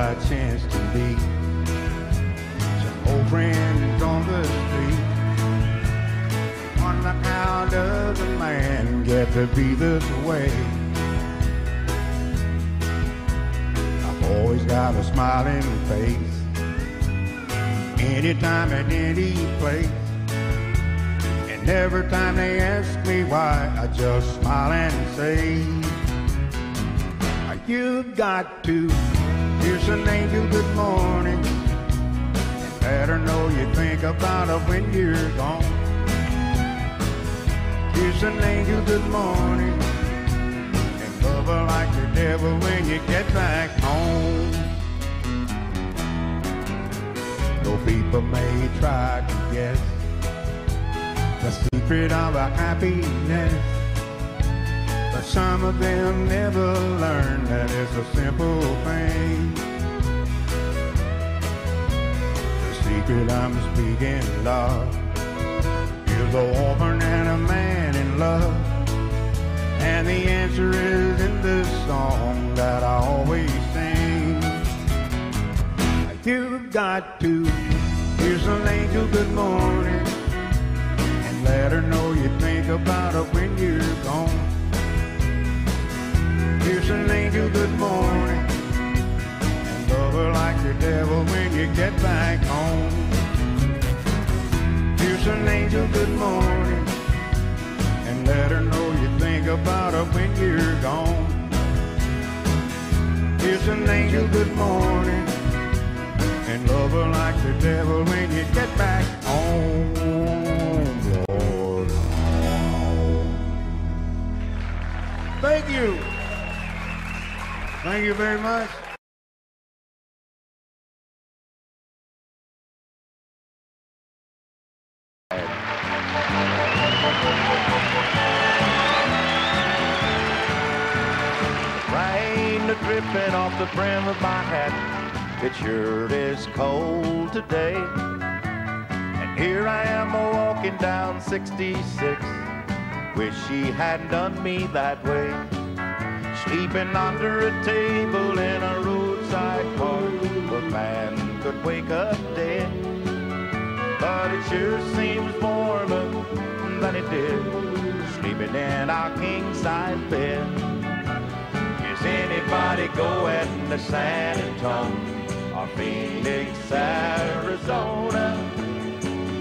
a chance to meet some old friends on the street. Wonder how does a man get to be this way? I've always got a smiling face, anytime at any place. And every time they ask me why, I just smile and say, You've got to here's an angel good morning. And let her know you think about her when you're gone. Here's an angel good morning. And love her like the devil when you get back home. Though people may try to guess the secret of our happiness. Some of them never learn that it's a simple thing. The secret I'm speaking of is a woman and a man in love. And the answer is in this song that I always sing. You've got to here's an angel good morning and let her know you think about her when you're gone. Here's an angel good morning and love her like the devil when you get back home. Here's an angel good morning and let her know you think about her when you're gone. Here's an angel good morning and love her like the devil when you get back home. Thank you. Thank you very much. Rain dripping off the brim of my hat. It sure is cold today. And here I am walking down 66. Wish she hadn't done me that way. Sleeping under a table in a roadside park. A man could wake up dead. But it sure seems warmer than it did. Sleeping in our king size bed. Is anybody going to San Antonio or Phoenix, Arizona?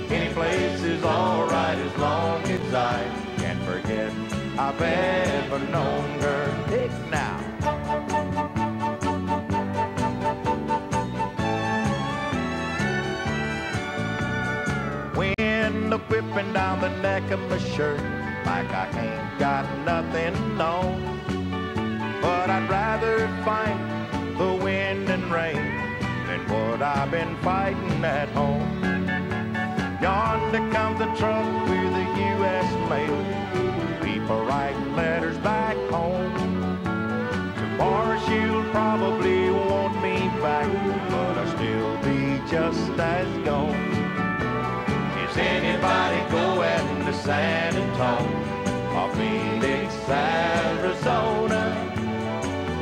Any place is alright as long as I can forget I've ever known her. Wind whipping down the neck of my shirt like I ain't got nothing on. But I'd rather fight the wind and rain than what I've been fighting at home. Yonder comes a truck with the U.S. mail. San Antonio or Phoenix, Arizona?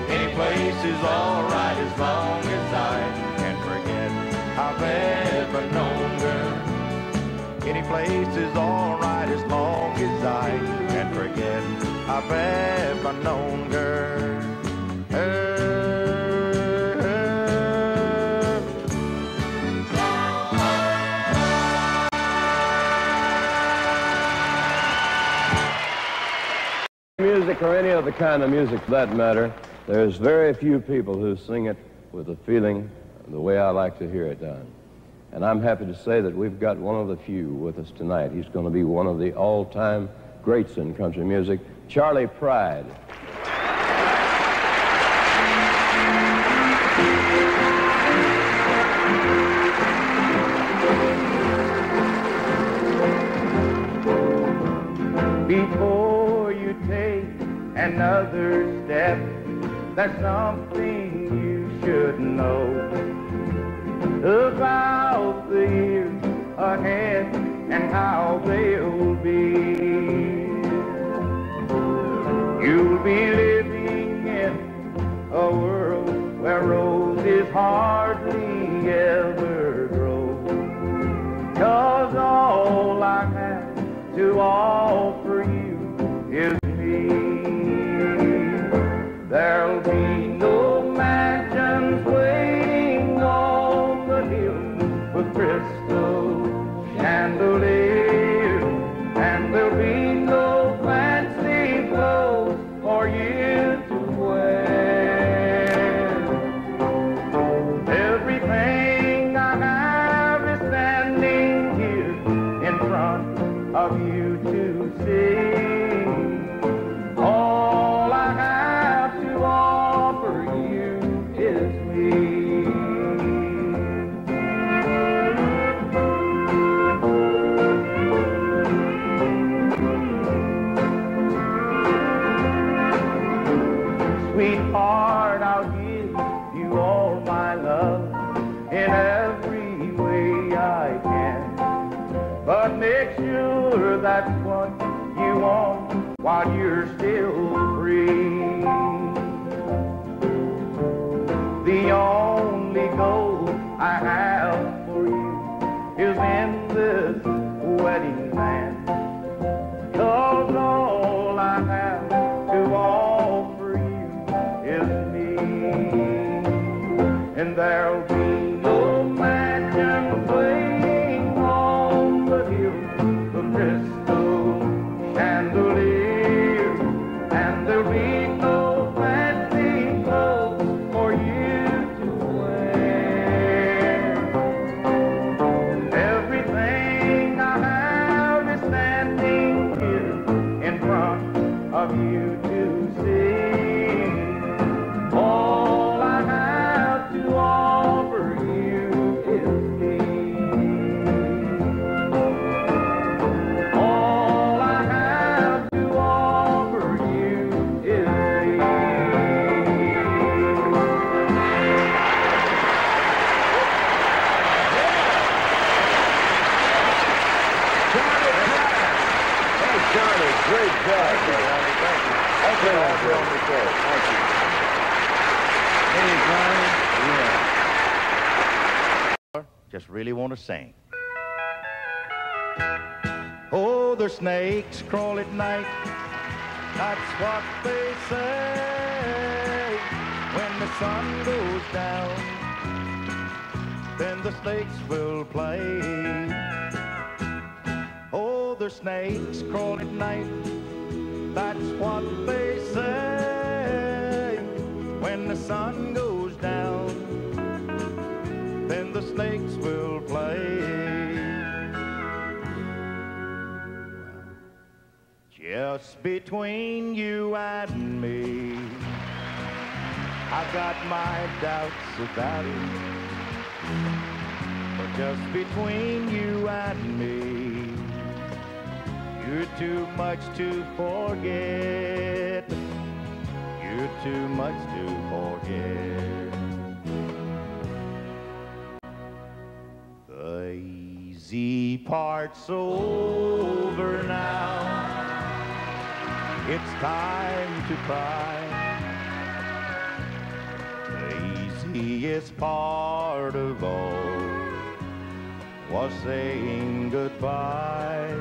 Any place is alright as long as I can forget I've ever known her. Any place is alright as long as I can forget I've ever known her. Music or any other kind of music for that matter, there's very few people who sing it with the feeling the way I like to hear it done. And I'm happy to say that we've got one of the few with us tonight. He's going to be one of the all-time greats in country music, Charley Pride. There's something you should know about the years ahead and how they'll be. You'll be living in a world where roses hardly ever grow. Cause all I have to offer you is There'll be while you're still free. The only goal I have for you is in this wedding band. Cause all I have to offer you is me. And there'll sing. Oh, the snakes crawl at night. That's what they say. When the sun goes down, then the snakes will play. Oh, the snakes crawl at night. That's what they say. When the sun goes down, then the snakes will between you and me, I've got my doubts about it. But just between you and me, you're too much to forget. You're too much to forget. The easy part's over now. It's time to cry. The easiest part of all was saying goodbye.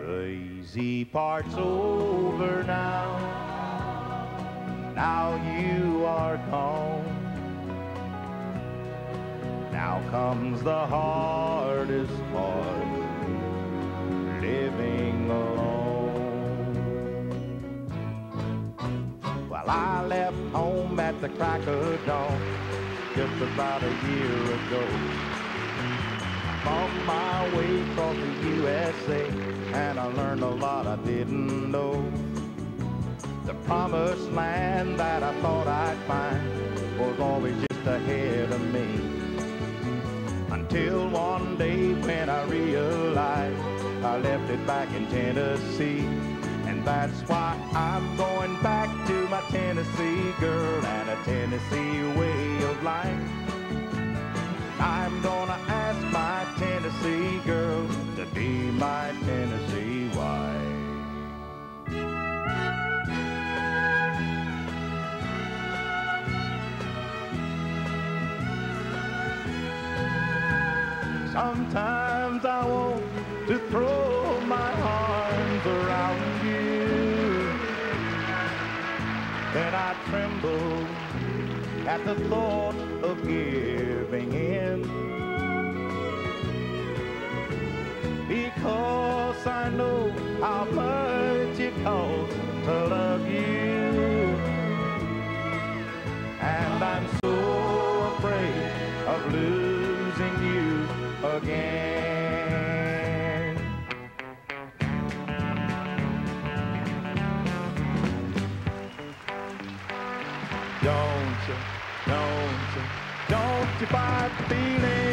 The easy part's over now. Now you are gone. Now comes the hardest part, living alone. Well, I left home at the crack of dawn just about a year ago. On my way across the USA, and I learned a lot I didn't know. The promised land that I thought I'd find was always just ahead of me. Until one day when I realized I left it back in Tennessee. And that's why I'm going back to my Tennessee girl and a Tennessee way of life. I'm gonna ask my Tennessee girl to be my Tennessee wife. Sometimes I want I tremble at the thought of giving in. Because I know how much it costs to love 45 feeling.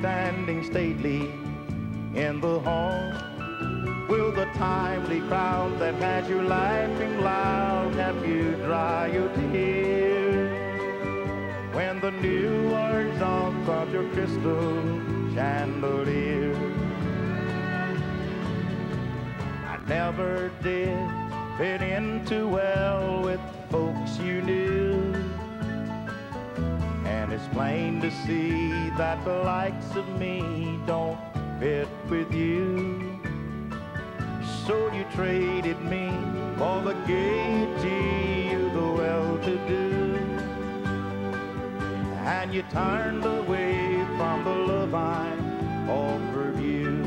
Standing stately in the hall. Will the timely crowd that had you laughing loud have you dry your tears? When the new off of your crystal chandelier. I never did fit in too well with folks you knew. Plain to see that the likes of me don't fit with you. So you traded me for the gaiety of the well-to-do. And you turned away from the love I offered you.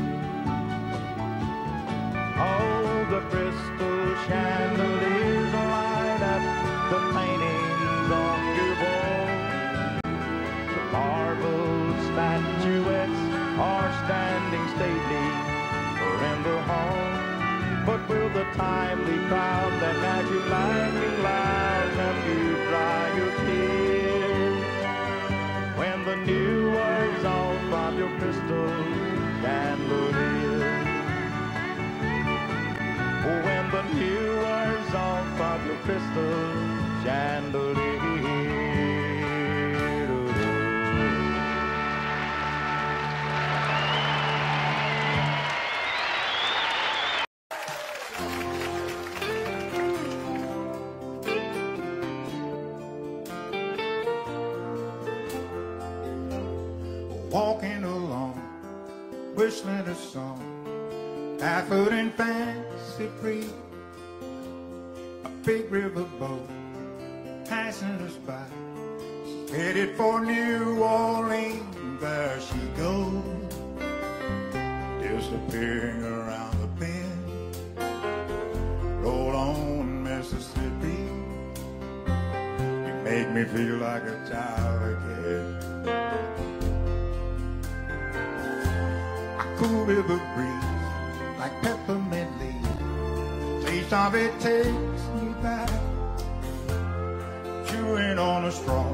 Oh, the crystal chandeliers timely crowd that has you laughing loud help you dry your tears? When the new words all of your crystal chandelier. When the new words off of your crystal chandelier. Barefoot and fancy free. A big river boat passing us by, headed for New Orleans. There she goes, disappearing around the bend. Roll on, Mississippi. You make me feel like a child again. A cool river breeze like peppermint leaves. Taste of it takes me back. Chewing on a straw,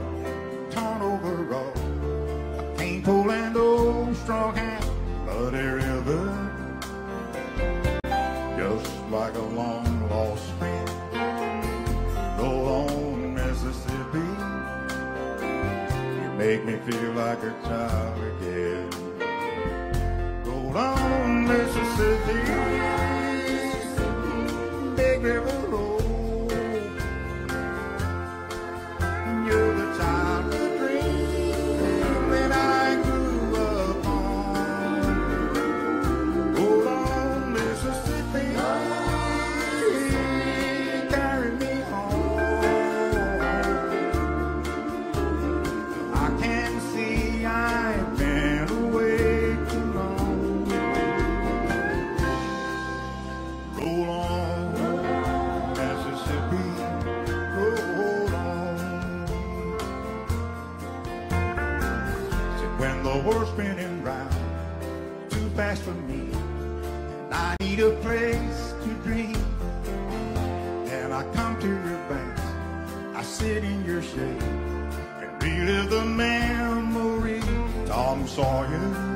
torn over. A can't pull an old strong hand, bloody river. Just like a long lost friend. Roll on, Mississippi. You make me feel like a child again. Mississippi. Big river roll. Need a place to dream. And I come to your banks, I sit in your shade and relive the memory. Tom Sawyer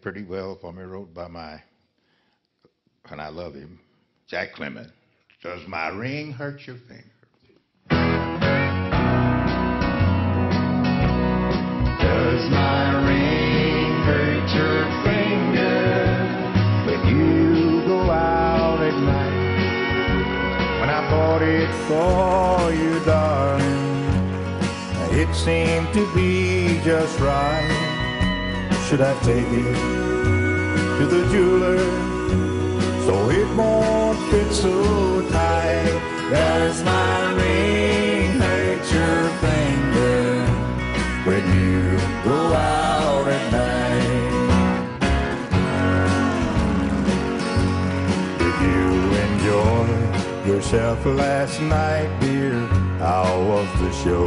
pretty well for me, wrote by my, and I love him, Jack Clement. Does my ring hurt your finger? Does my ring hurt your finger when you go out at night? When I bought it for you, darling, it seemed to be just right. Should I take it to the jeweler so it won't fit so tight? Does my ring hurt your finger when you go out at night? Did you enjoy yourself last night, dear? How was the show?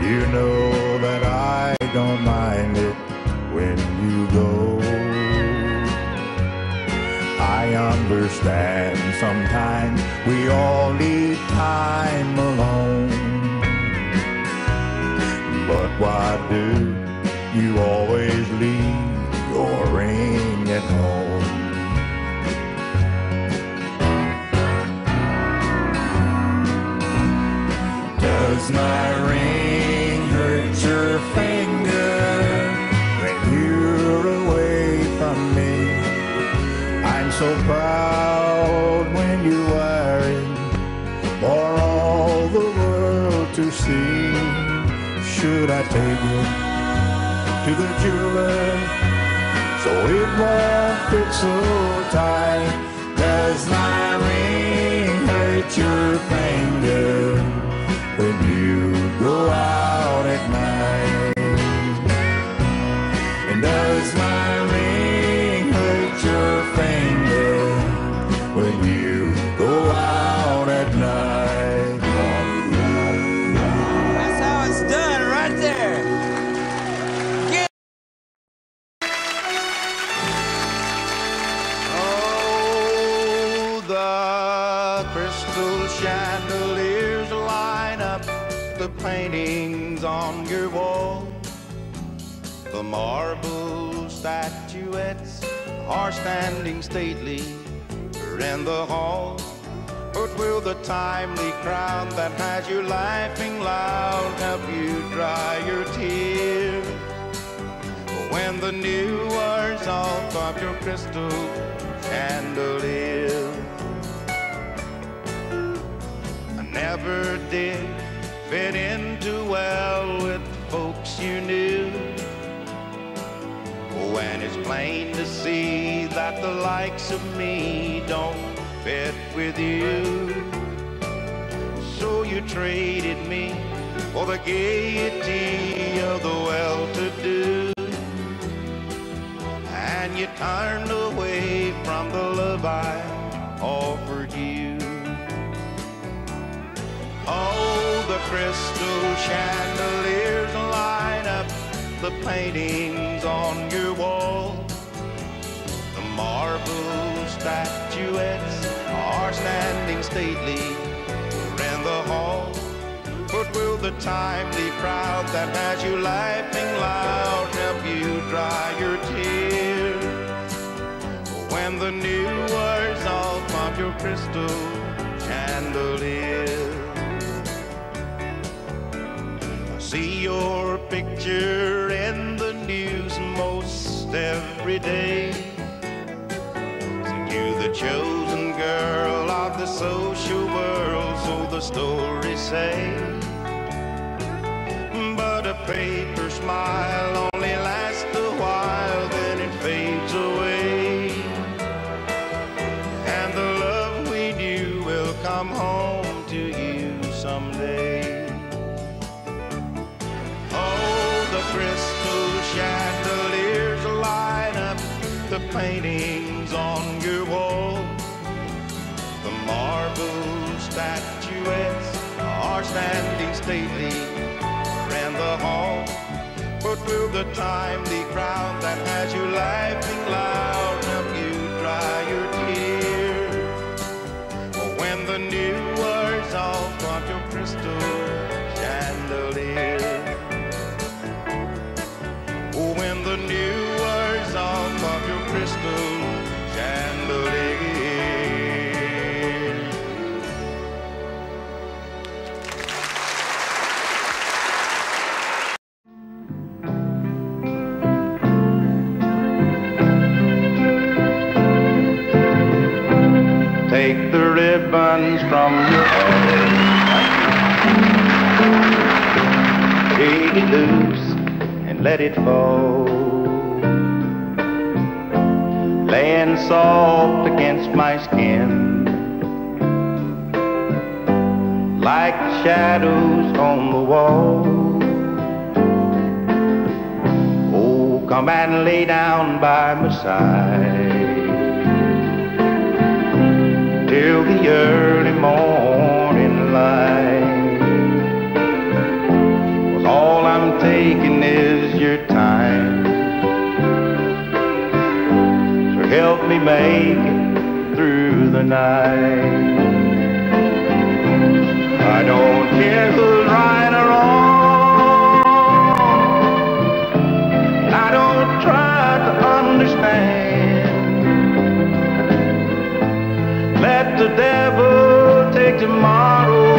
You know that I don't mind it when you go. I understand sometimes we all need time alone. But why do you always leave your ring at home? Does my ring Should I take it to the jeweler so it won't fit so tight? Does my ring hurt your finger? when you go out are standing stately in the hall. But will the timely crowd that has you laughing loud help you dry your tears? when the new wears off of your crystal chandelier. I never did fit in too well with folks you knew. When it's plain to see that the likes of me don't fit with you. So you traded me for the gaiety of the well-to-do and you turned away from the love I offered you. Oh, the crystal chandeliers the paintings on your wall. The marble statuettes are standing stately in the hall. But will the timely crowd that has you laughing loud help you dry your tears? When the new words all pump your crystal chandelier. See your picture most every day. See you the chosen girl of the social world, so the stories say. But a paper smile standing stately in the hall. But will the timely crowd that has you laughing loud help you dry your tears? When the new words all pump your crystal from your hair. Take it loose and let it fall. Laying soft against my skin. Like shadows on the wall. Oh, come and lay down by my side till the early morning light. 'Cause all I'm taking is your time. So help me make it through the night. I don't care who's right or wrong. I don't try to understand. Let the devil tomorrow.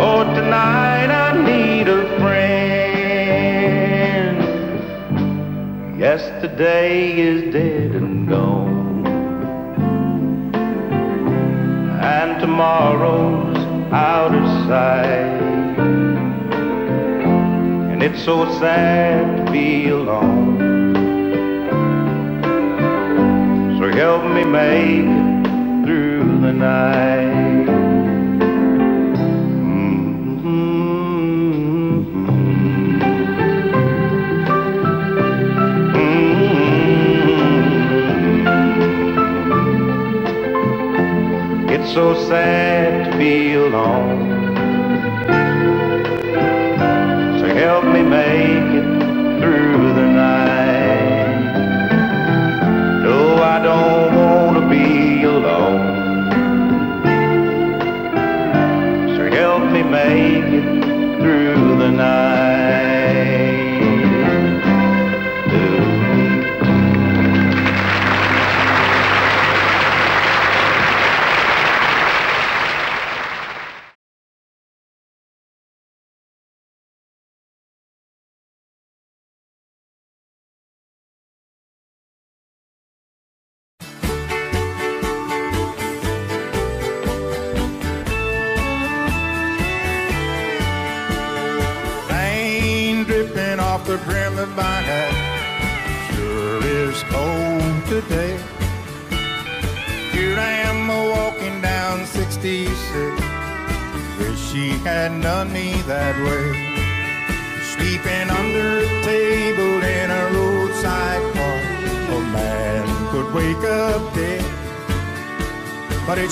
Oh, tonight I need a friend. Yesterday is dead and gone. And tomorrow's out of sight. And it's so sad to be alone. So help me make the night. Mm-hmm. Mm-hmm. It's so sad to be alone. So help me make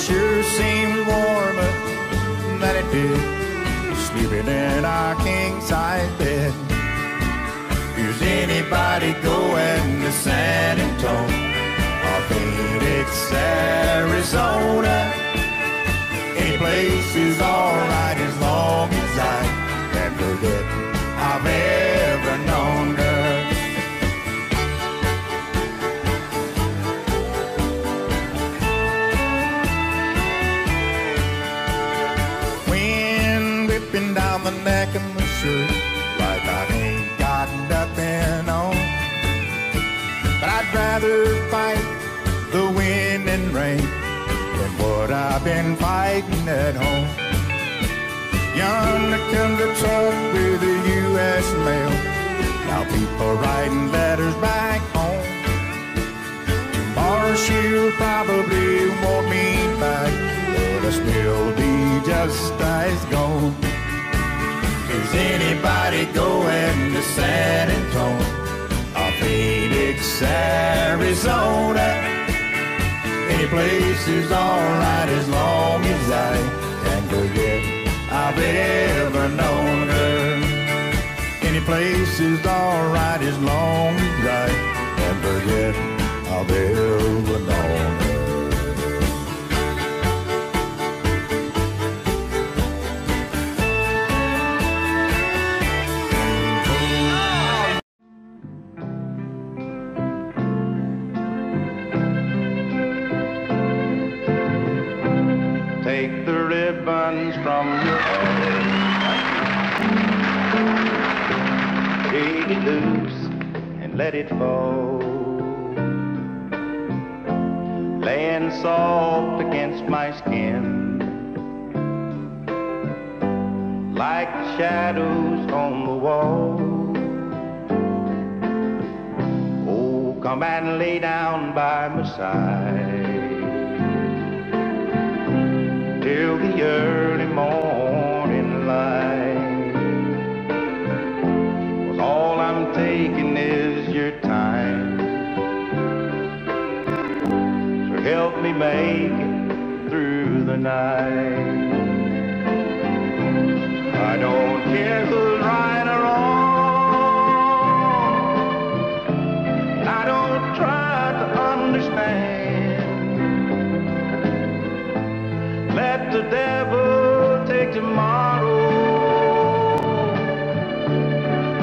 sure seemed warmer than it did sleeping in our king size bed. Is anybody going to San Antonio or Phoenix, Arizona? Any place is alright as long as I rather fight the wind and rain than what I've been fighting at home. Yonder comes a truck with the U.S. mail. Now people writing letters back home. Tomorrow she'll probably want me back, but I'll still be just as gone. Is anybody going to San Antonio Phoenix, Arizona? Any place is alright as long as I can forget I've ever known her. Any place is alright as long as I can forget I've ever known her. Ribbons from your hair. Shake it loose and let it fall. Laying soft against my skin. Like shadows on the wall. Oh, come and lay down by my side till the early morning light. Cause all I'm taking is your time. So help me make it through the night. I don't care who's right Let the devil take tomorrow.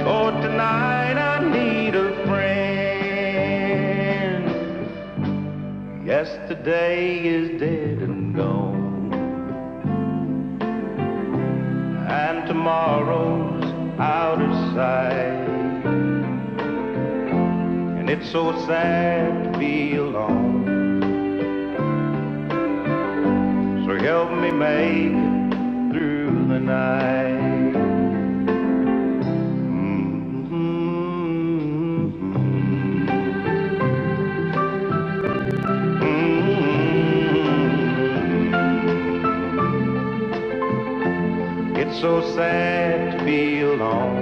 For tonight I need a friend. Yesterday is dead and gone. And tomorrow's out of sight. And it's so sad to be alone. Help me make it through the night. Mm-hmm. Mm-hmm. Mm-hmm. It's so sad to be alone.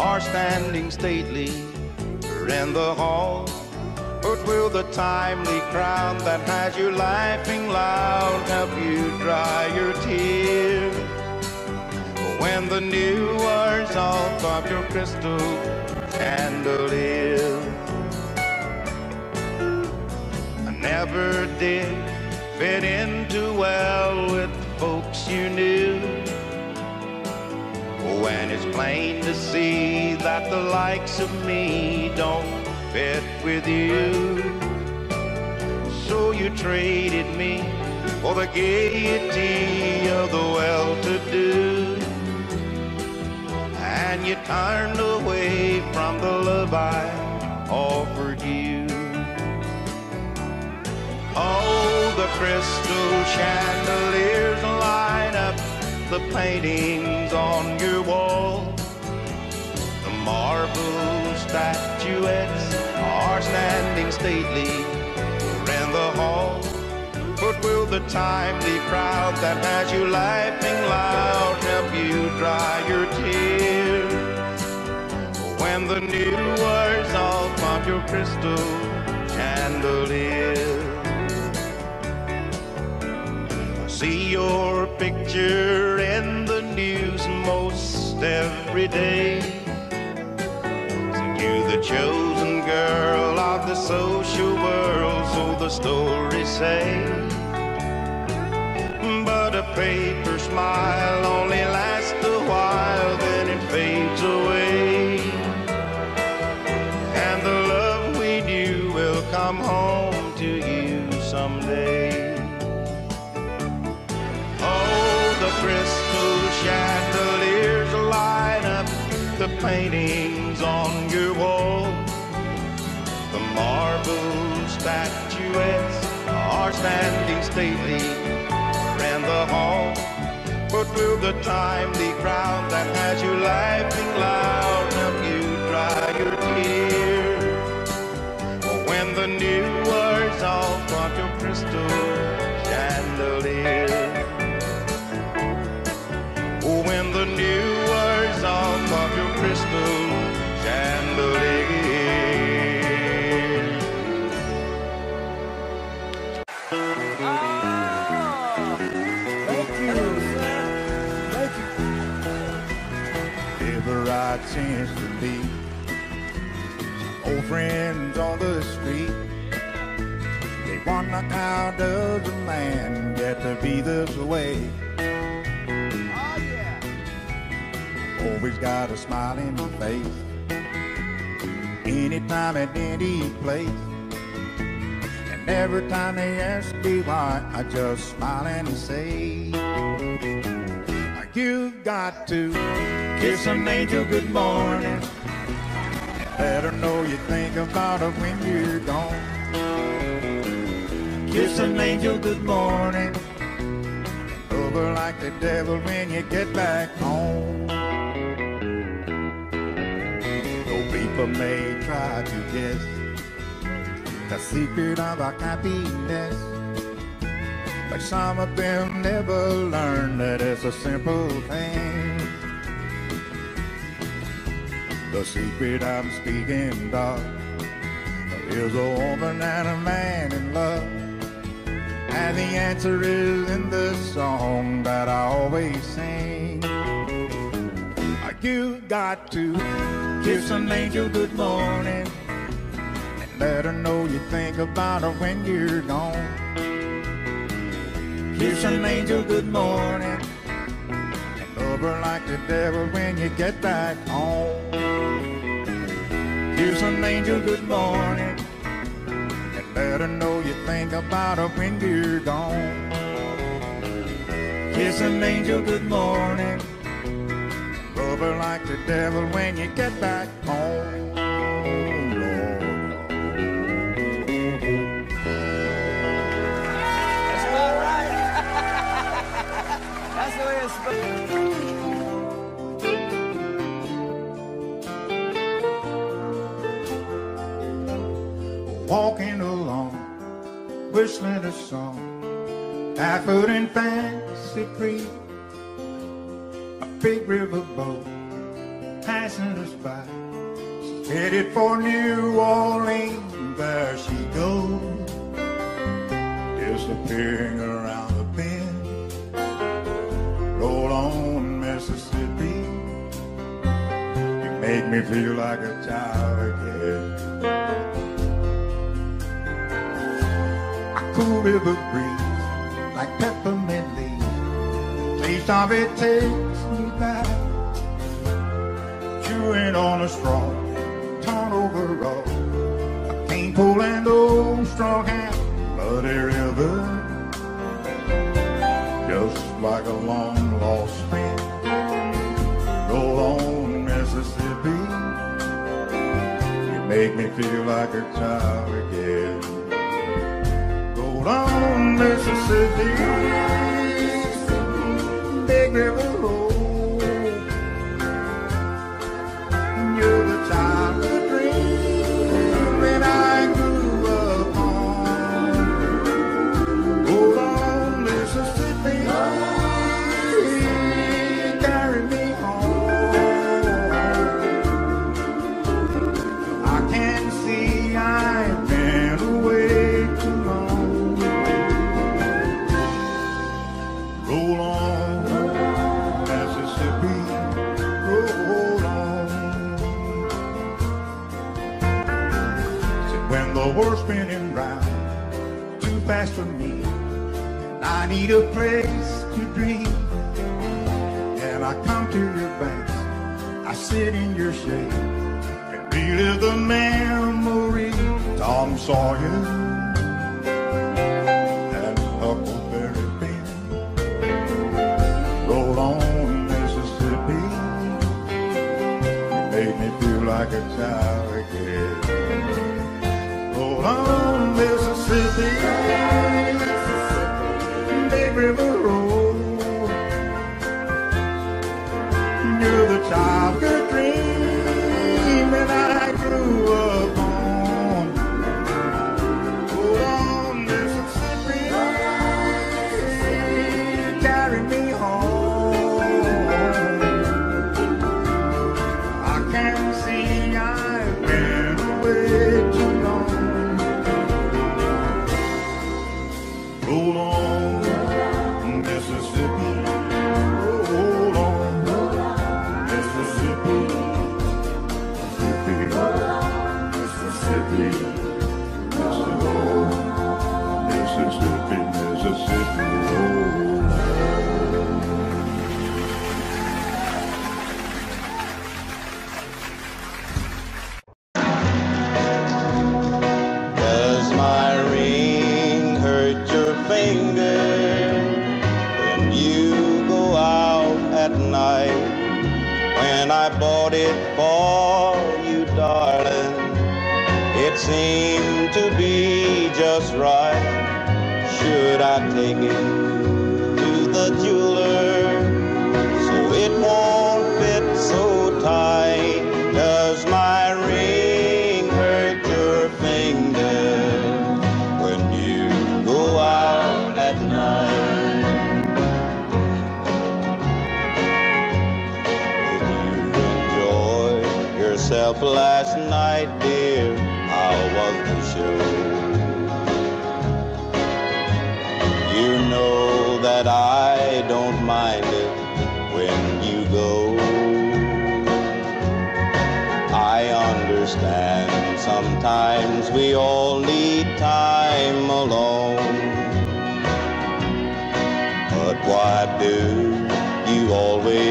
Are standing stately in the hall. But will the timely crowd that has you laughing loud help you dry your tears? When the new wears off of your crystal chandelier. I never did fit in too well with folks you knew. When it's plain to see that the likes of me don't fit with you. So you traded me for the gaiety of the well-to-do. And you turned away from the love I offered you. Oh, the crystal chandeliers the paintings on your wall. The marble statuettes are standing stately in the hall. But will the timely crowd that has you laughing loud help you dry your tears? When the new words all from your crystal chandelier. See your picture most every day. You the chosen girl of the social world, so the stories say. But a paper smile only lasts the paintings on your wall. The marble statuettes are standing stately around the hall. But will the timely crowd that has you laughing loud help you dry your tears? Or when the new words all front your crystal Chance to meet old friends on the street. They wonder how does a man get to be this way? Oh, Always got a smiling face. Anytime at any place. And every time they ask me why, I just smile and say, You've got to kiss an angel good morning. Let her know you think about her when you're gone. Kiss an angel good morning. Over like the devil when you get back home. Though people may try to guess the secret of our happiness. But some of them never learn that it's a simple thing. The secret I'm speaking of is a woman and a man in love. And the answer is in the song that I always sing. You got to kiss an angel good morning and let her know you think about her when you're gone. Kiss an angel good morning her like the devil when you get back home. Kiss an angel good morning and let her know you think about her when you're gone. Kiss an angel good morning. Love her like the devil when you get back home. That's the way it's supposed walking along, whistling a song, barefoot in Fancy Creek, a big river boat passing us by, She's headed for New Orleans, there she goes, disappearing around the bend. Roll on, Mississippi, you make me feel like a child again. Cool river breeze like peppermint leaves. Taste of it takes me back. Chewing on a straw, torn overall. I can't old strong hand, muddy river. Just like a long lost friend. Roll on, Mississippi. You make me feel like a child again. Roll on, Mississippi, big river need a place to dream. And I come to your banks, I sit in your shade, and relive the memory. Tom Sawyer and Huckleberry Finn. Roll on, Mississippi. You made me feel like a child again. Roll on, Mississippi. River that I don't mind it when you go. I understand sometimes we all need time alone. But why do you always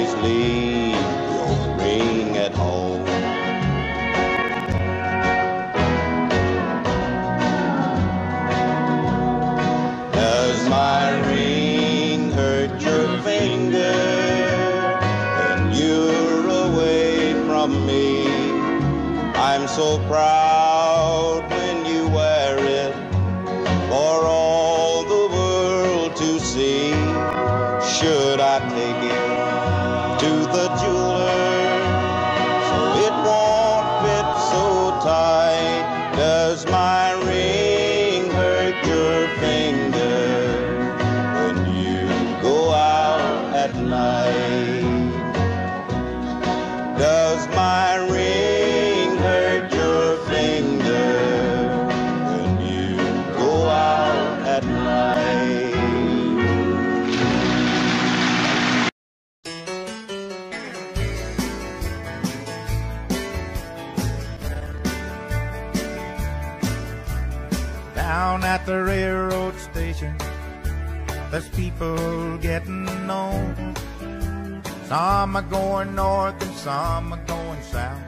Some are going north and some are going south.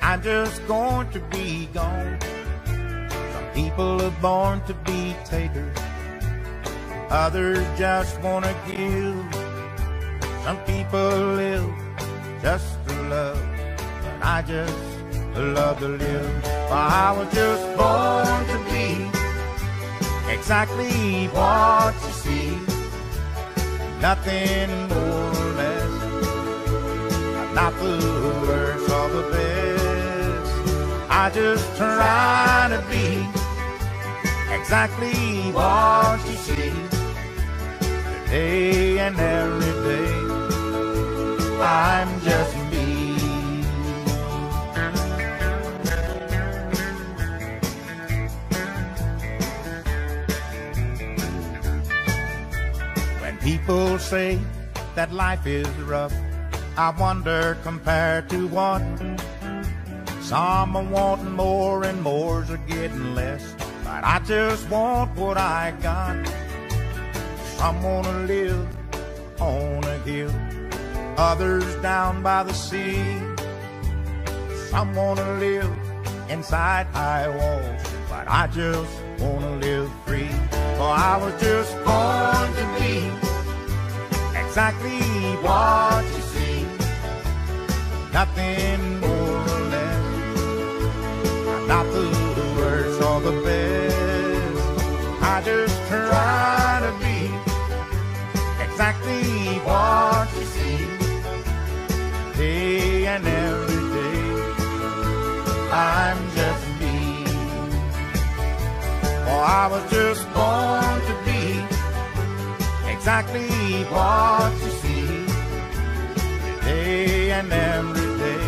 I'm just going to be gone. Some people are born to be takers. Others just want to give. Some people live just to love. But I just love to live. I was just born to be exactly what you see. Nothing more. Not the worst or the best. I just try to be exactly what you see. Today and every day. I'm just me. When people say that life is rough. I wonder compared to what? Some are wanting more and more's are getting less. But I just want what I got. Some wanna live on a hill, others down by the sea. Some wanna live inside high walls, but I just wanna live free. For I was just born to be exactly what you see. Nothing more or less. Not the worst or the best. I just try to be exactly what you see. Day and every day. I'm just me. Oh, I was just born to be exactly what you see. Day and every day.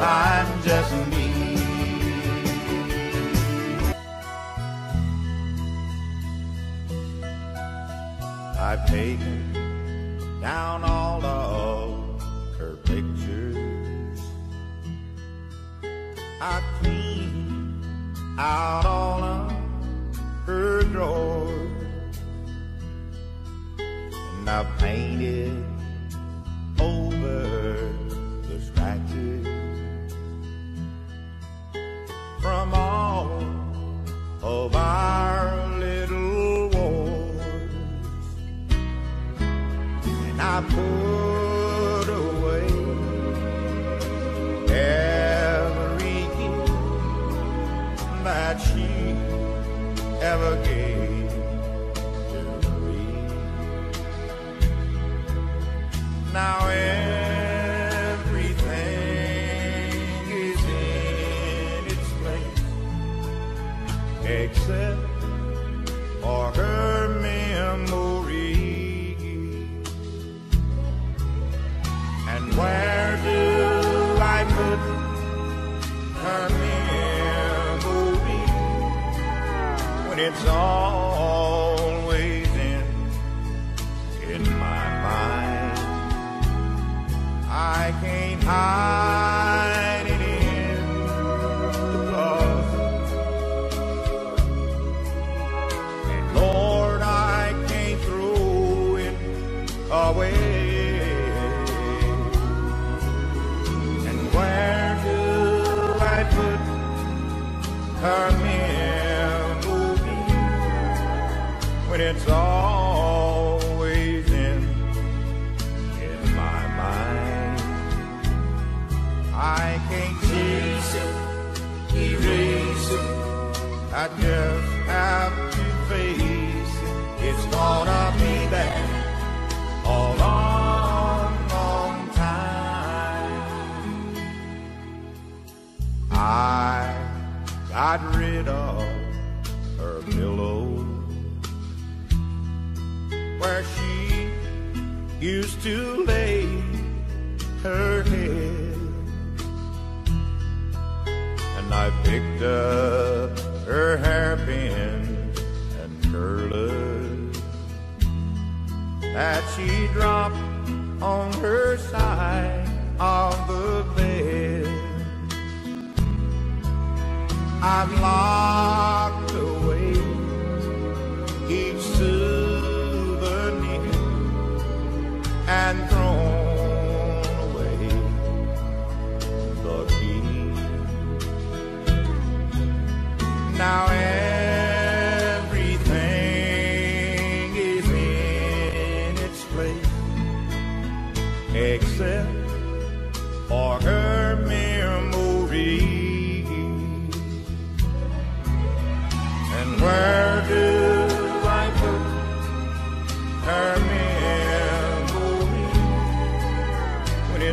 I'm just me. I've taken down all of her pictures. I cleaned out all of her drawers. And I painted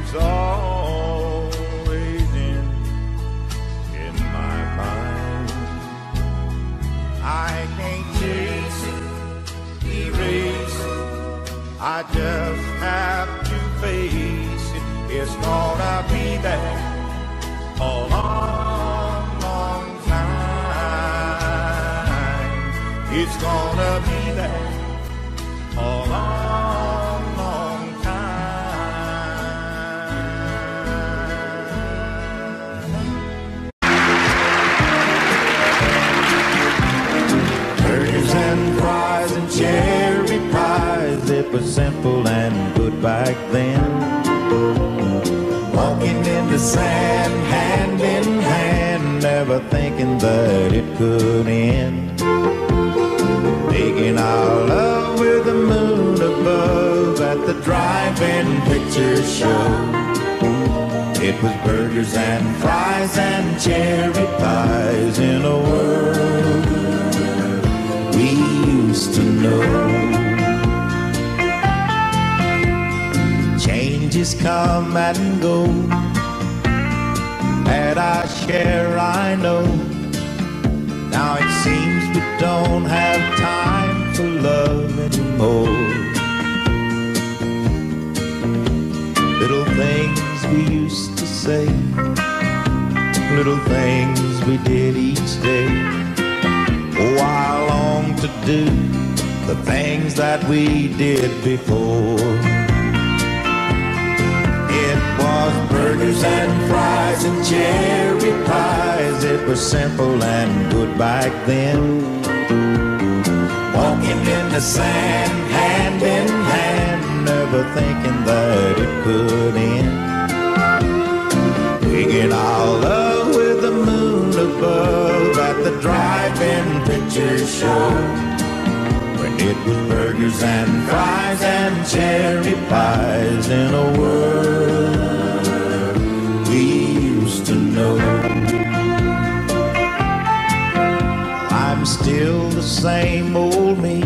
it's always in in my mind? I can't chase it, erase it. I just have to face it. It's gonna be there a long, long time. It's gonna be was simple and good back then. Walking in the sand, hand in hand, never thinking that it could end. Making our love with the moon above at the drive-in picture show. It was burgers and fries and cherry pies in a world we used to know. Come and go. Had our share, I know. Now it seems we don't have time for love anymore. Little things we used to say, little things we did each day. Oh, I long to do the things that we did before. And fries and cherry pies. It was simple and good back then. Walking in the sand, hand in hand, never thinking that it could end. Making our love with the moon above at the drive-in picture show. It was burgers and fries and cherry pies in a world know. I'm still the same old me.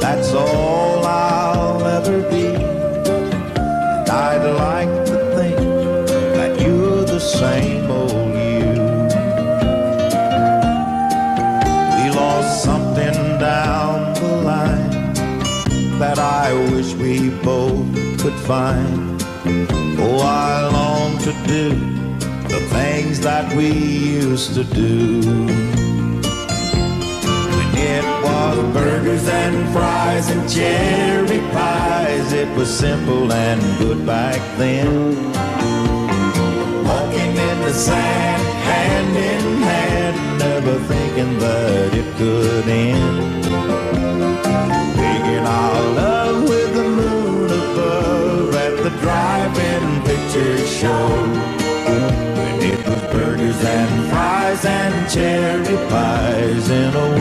That's all I'll ever be. And I'd like to think that you're the same old you. We lost something down the line that I wish we both could find. Oh, I long to do things that we used to do. When it was burgers and fries and cherry pies, it was simple and good back then. Walking in the sand, hand in hand, never thinking that it could end. Making our love with the moon above at the drive-in picture show. And fries and cherry pies in a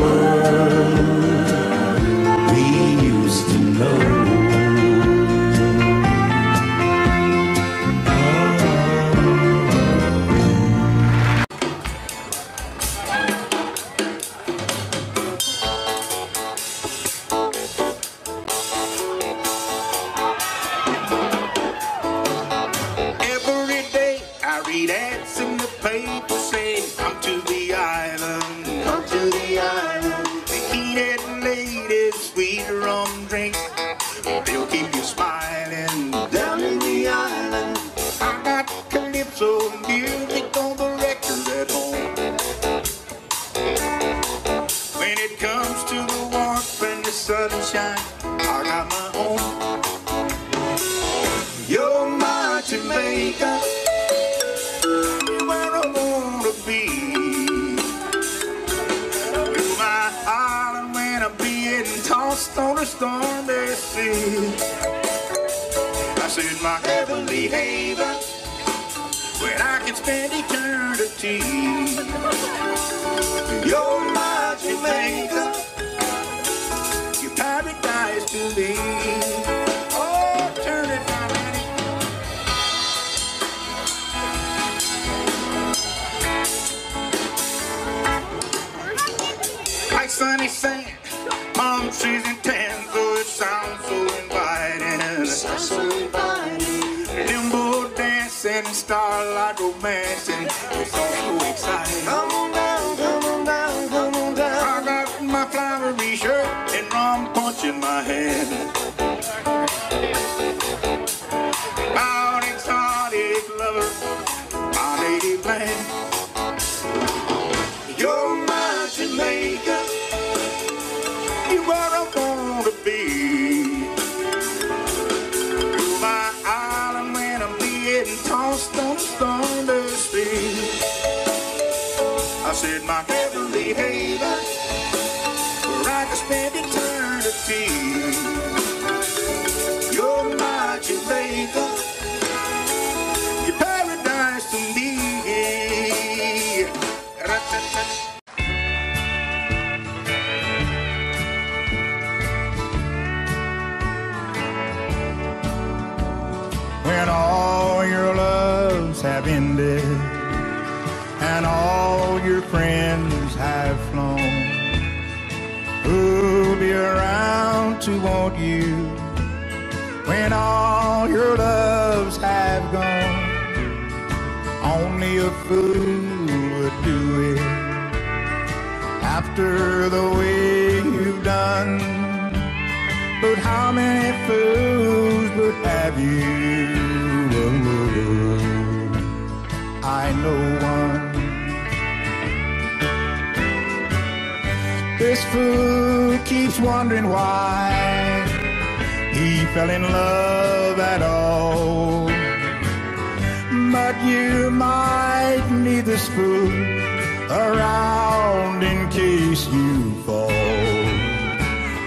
you fall.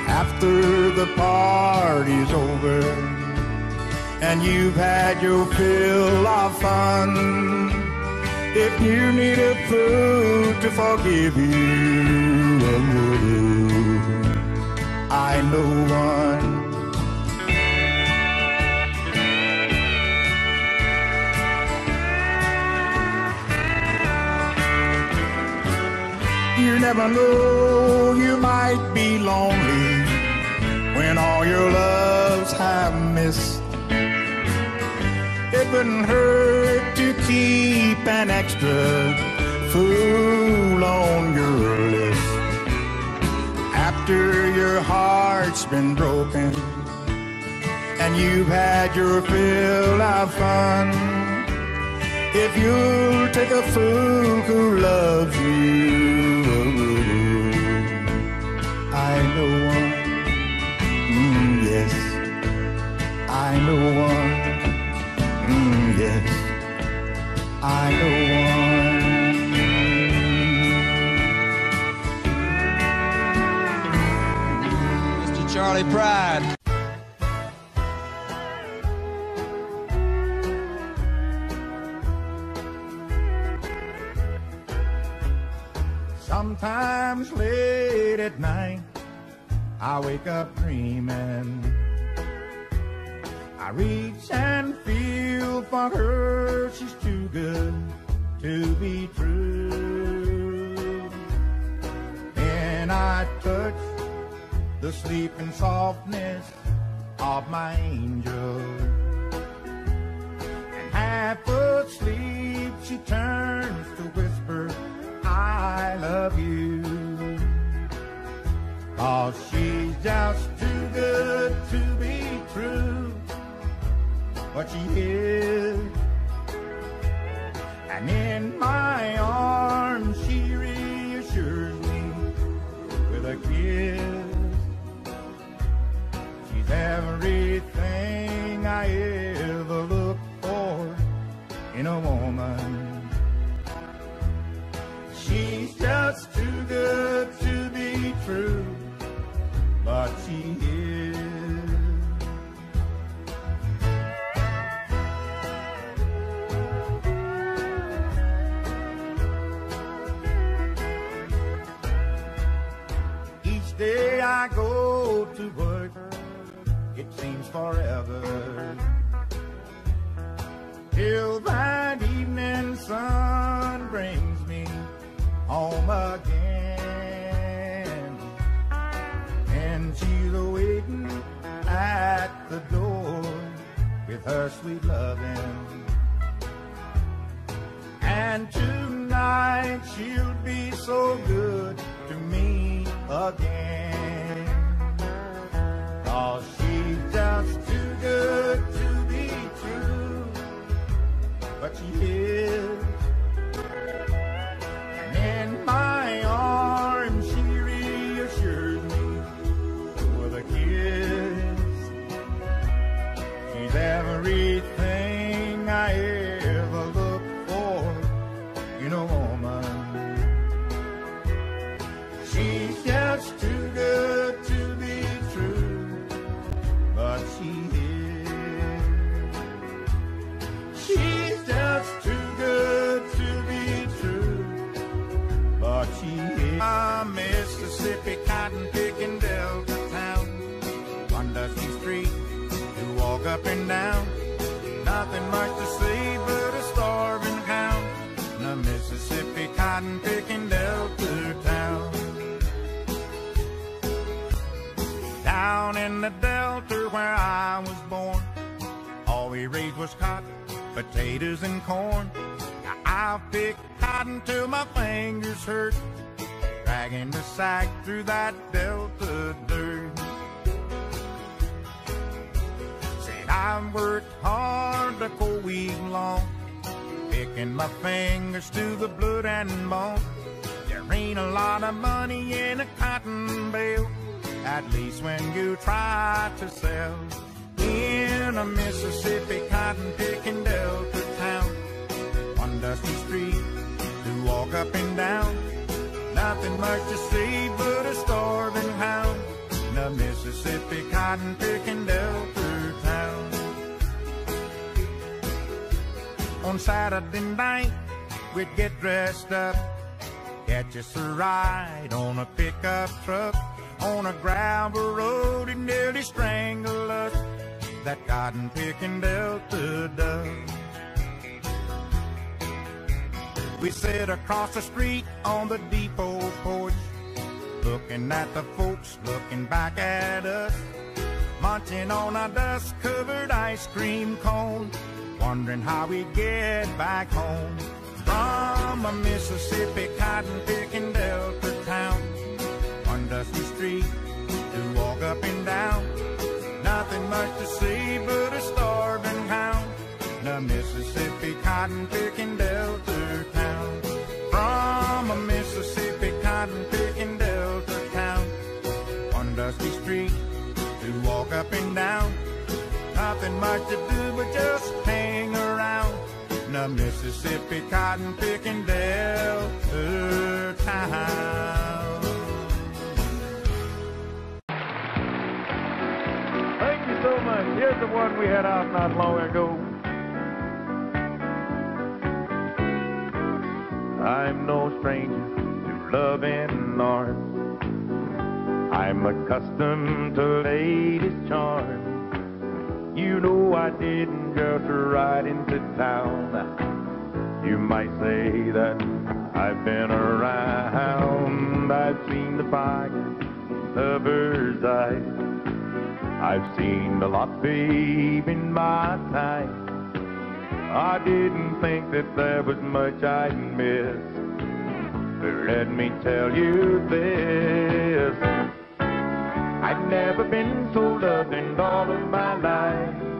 After the party's over and you've had your fill of fun, if you need a fool to forgive you, I know one. Never know, you might be lonely when all your loves have missed. It wouldn't hurt to keep an extra fool on your list. After your heart's been broken and you've had your fill of fun, if you'll take a fool who loves you, I know one. Mm, yes, I know one. Mr. Charley Pride. Sometimes late at night, I wake up dreaming. Reach and feel for her, she's too good to be true. And I touch the sleeping softness of my angel. And half asleep, she turns to whisper, I love you. Cause she's just too good to be true. But she is. And in my arms, she reassures me with a kiss. She's everything I ever look for in a woman. She's just too good to be true, but she is. I go to work, it seems forever. Till that evening sun brings me home again. And she's waiting at the door with her sweet loving. And tonight she'll be so good to me again. Cause she's just too good to be true. But she is. Up Catch us a ride on a pickup truck on a gravel road and nearly strangle us. That cotton picking Delta does. We sit across the street on the depot porch, looking at the folks looking back at us, munching on a dust-covered ice cream cone, wondering how we get back home from a Mississippi cotton picking Delta town. One dusty street to walk up and down. Nothing much to see but a starving hound. The Mississippi cotton picking Delta town. From a Mississippi cotton picking Delta town. One dusty street to walk up and down. Nothing much to do but just around the Mississippi cotton picking Delta town. Thank you so much. Here's the one we had out not long ago. I'm no stranger to love and art. I'm accustomed to ladies' charm. You know I didn't just ride into town. You might say that I've been around. I've seen the fire, lover's eyes. I've seen a lot, babe, in my time. I didn't think that there was much I'd miss. But let me tell you this. I've never been so loved in all of my life.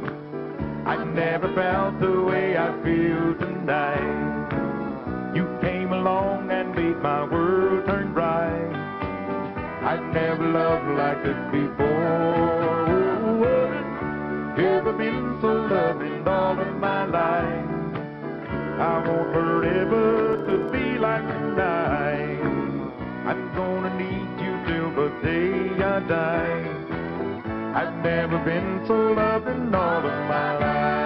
I've never felt the way I feel tonight. You came along and made my world turn bright. I've never loved like this before. Ever been so loved in all of my life. I want forever to be like tonight. I'm gonna need you till the day I die. I've never been so loved in all of my life.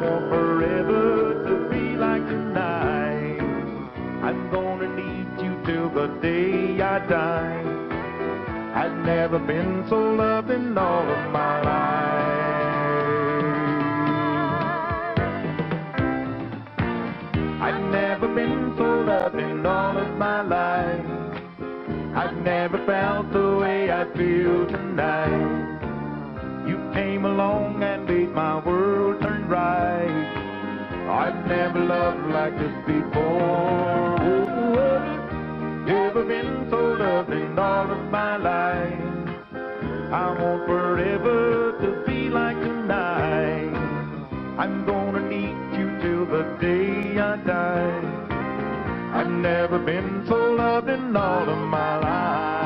Want forever to be like tonight. I'm gonna need you till the day I die. I've never been so loved in all of my life. I've never been so loved in all of my life. I've never felt the way I feel tonight. You came along and made my world. I've never loved like this before. Never been so loved in all of my life. I want forever to be like tonight. I'm gonna need you till the day I die. I've never been so loved in all of my life.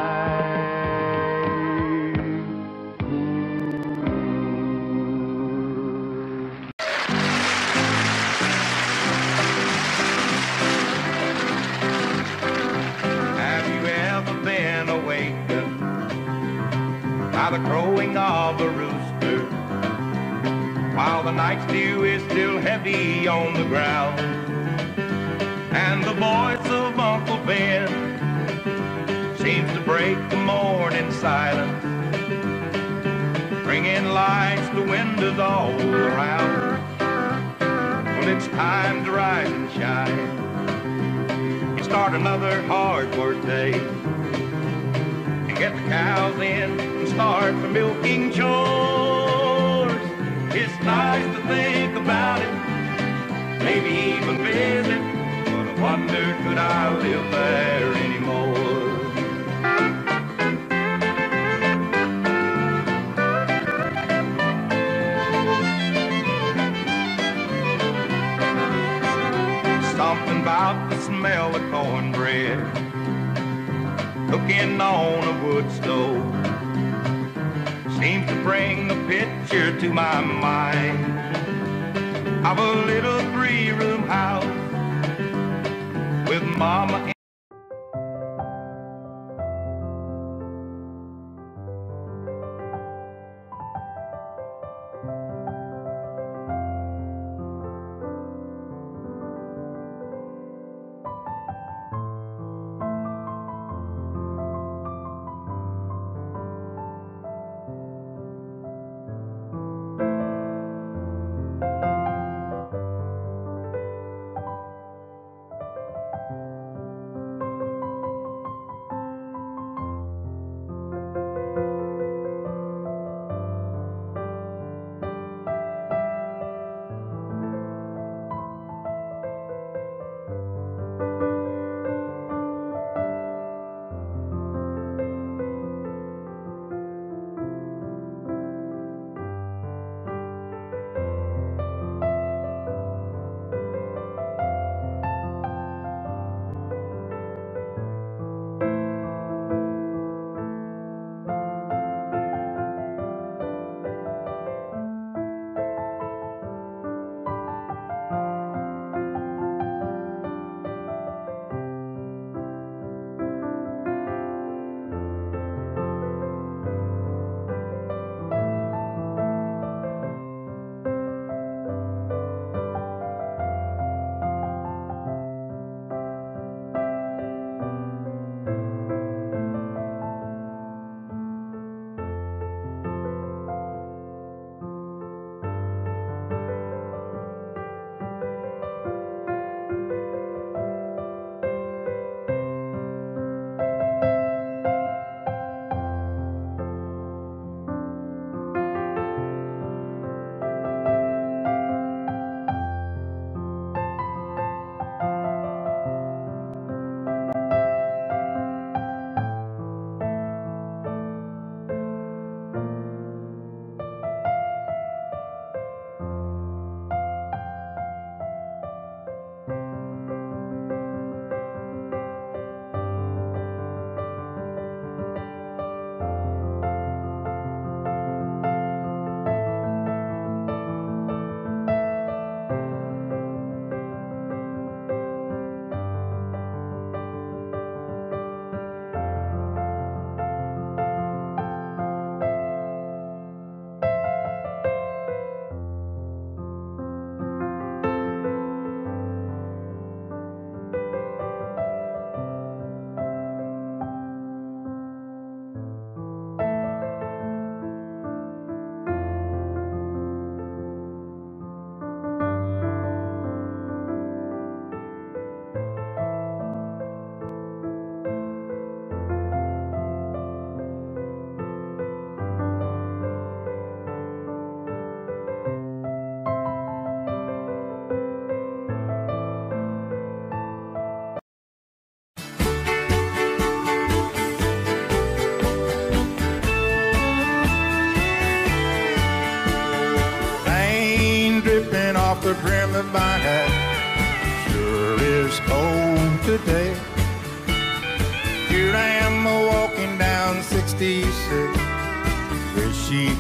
The crowing of a rooster while the night's dew is still heavy on the ground. And the voice of Uncle Ben seems to break the morning silence bringing lights to windows all around. When it's time to rise and shine. And start another hard work day and get the cows in start the milking chores. It's nice to think about it, maybe even visit, but I wonder could I live there anymore? Something about the smell of cornbread cooking on a wood stove bring a picture to my mind of a little three-room house with mama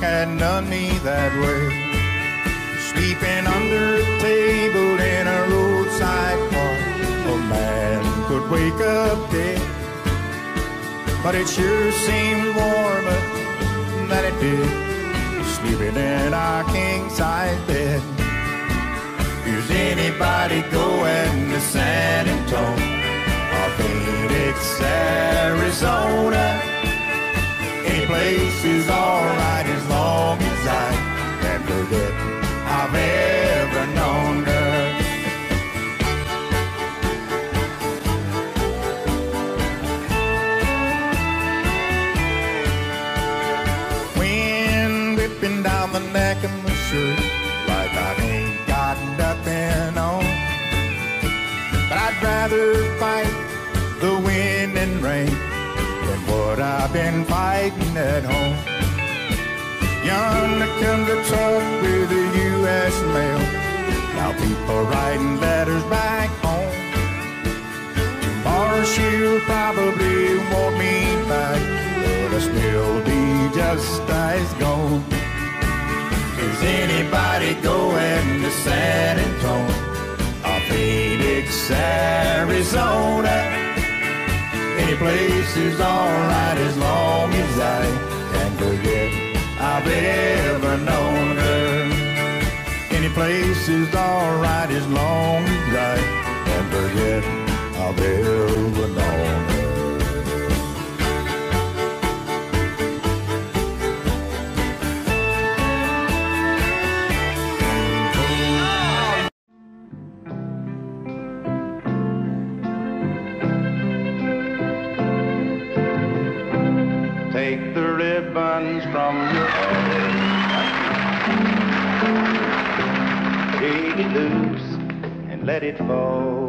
had done me that way. Sleeping under a table in a roadside park. A man could wake up dead. But it sure seemed warmer than it did. Sleeping in our king size bed. Is anybody going to San Antonio or Phoenix, Arizona? Any place is alright long as I can forget I've ever known her. Wind whipping down the neck of my shirt like I ain't got nothing on. But I'd rather fight the wind and rain than what I've been fighting at home. Yonder comes a truck with the U.S. mail. Now people writing letters back home. Tomorrow she'll probably want me back, but I'll still be just as gone. Is anybody going to San Antonio or Phoenix, Arizona? Any place is alright as long as I can forget I've ever known her. Any place is alright as long as I can forget I've ever known her. Let it fall.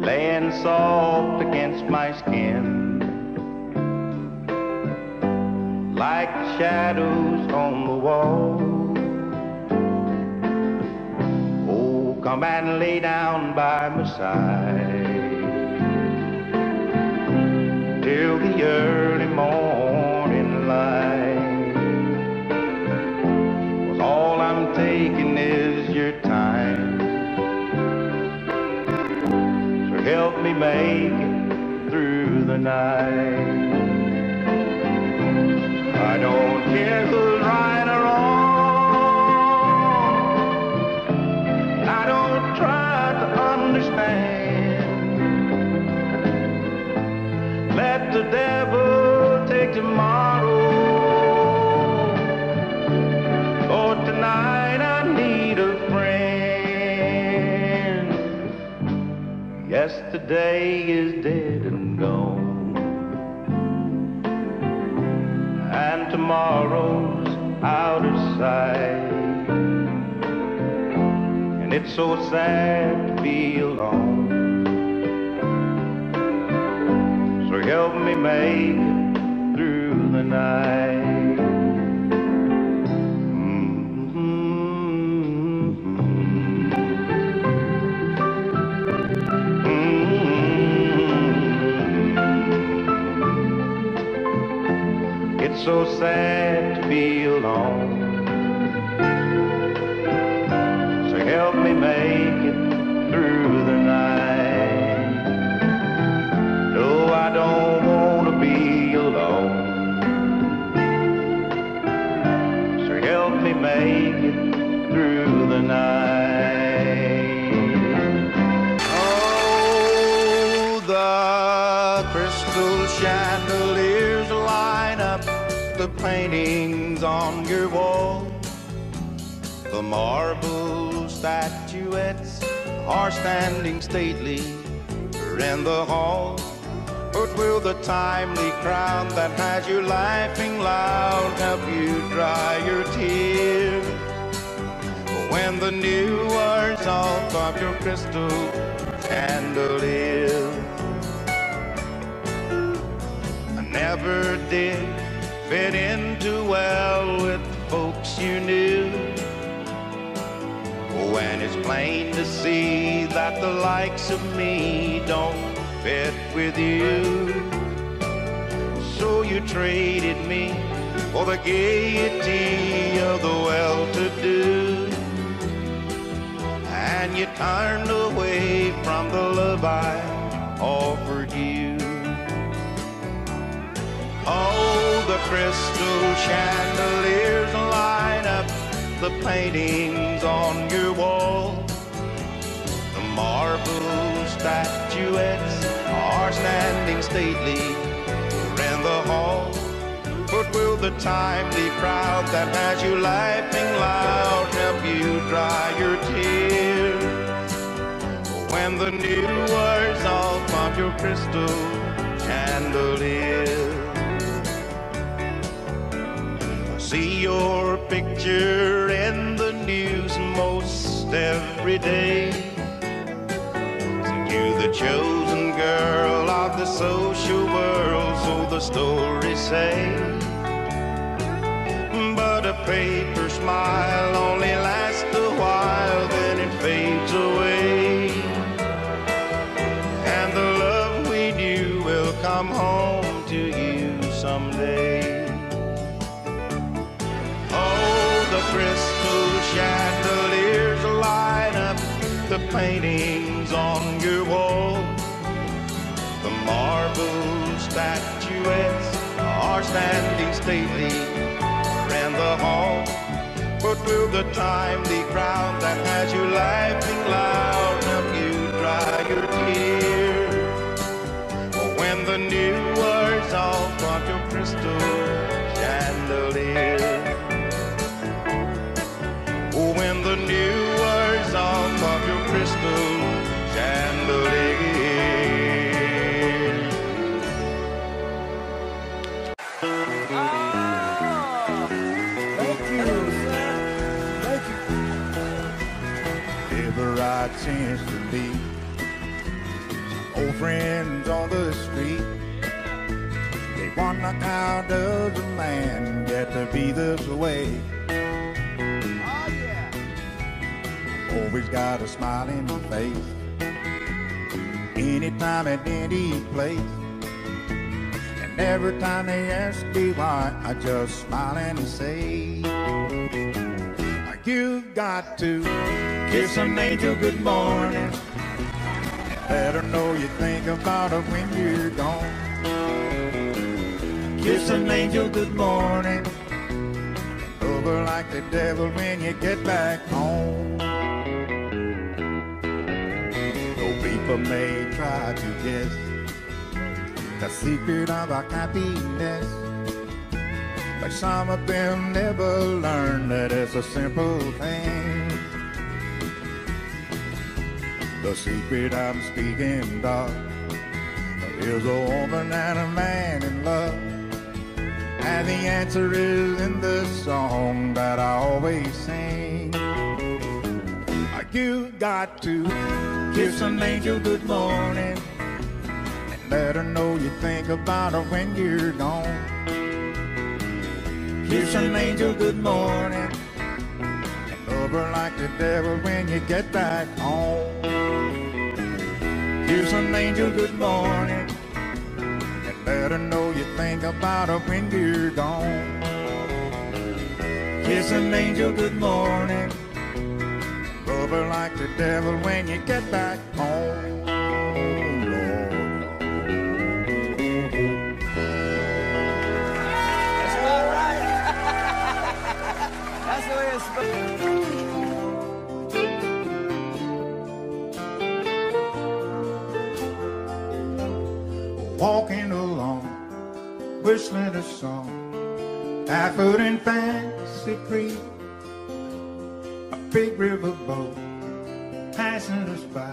Laying soft against my skin. Like shadows on the wall. Oh, come and lay down by my side till the early morning light. Me make it through the night. I don't care who's right or wrong. I don't try to understand. Let the devil take tomorrow. Yesterday is dead and gone. And tomorrow's out of sight. And it's so sad to be alone. So help me make it through the night. So sad to be alone. Paintings on your wall. The marble statuettes are standing stately in the hall. But will the timely crowd that has you laughing loud help you dry your tears? When the new words off of your crystal chandelier I never did fit in too well with the folks you knew When it's plain to see that the likes of me don't fit with you. So you traded me for the gaiety of the well-to-do. And you turned away from the love I offered Oh, the crystal chandeliers line up the paintings on your wall. The marble statuettes are standing stately in the hall. But will the timely crowd that has you laughing loud help you dry your tears? When the new wears off of your crystal chandelier. See your picture in the news most every day. you're the chosen girl of the social world, so the stories say. But a paper smile only lasts paintings on your wall. The marble statuettes are standing stately in the hall. But will the timely crowd that has you laughing loud help you dry your tears? Or when the new words off of your crystal Chance to meet old friends on the street. They wonder how does a man get to be this way? Oh. Always got a smiling face. Anytime at any place. And every time they ask me why, I just smile and say, You've got to kiss an angel good morning. Let her know you think about her when you're gone. Kiss an angel good morning. Over like the devil when you get back home. Though people may try to guess the secret of our happiness, but some of them never learn that it's a simple thing. The secret I'm speaking of is a woman and a man in love. And the answer is in the song that I always sing. You got to kiss an angel good morning and let her know you think about her when you're gone. Kiss an angel good morning and like the devil when you get back home. Kiss an angel good morning and let her know you think about her when you're gone. Kiss an angel good morning. Love like the devil when you get back home. That's about right. That's the way it's supposed Walking along, whistling a song, barefoot in fancy creek. A big river boat passing us by.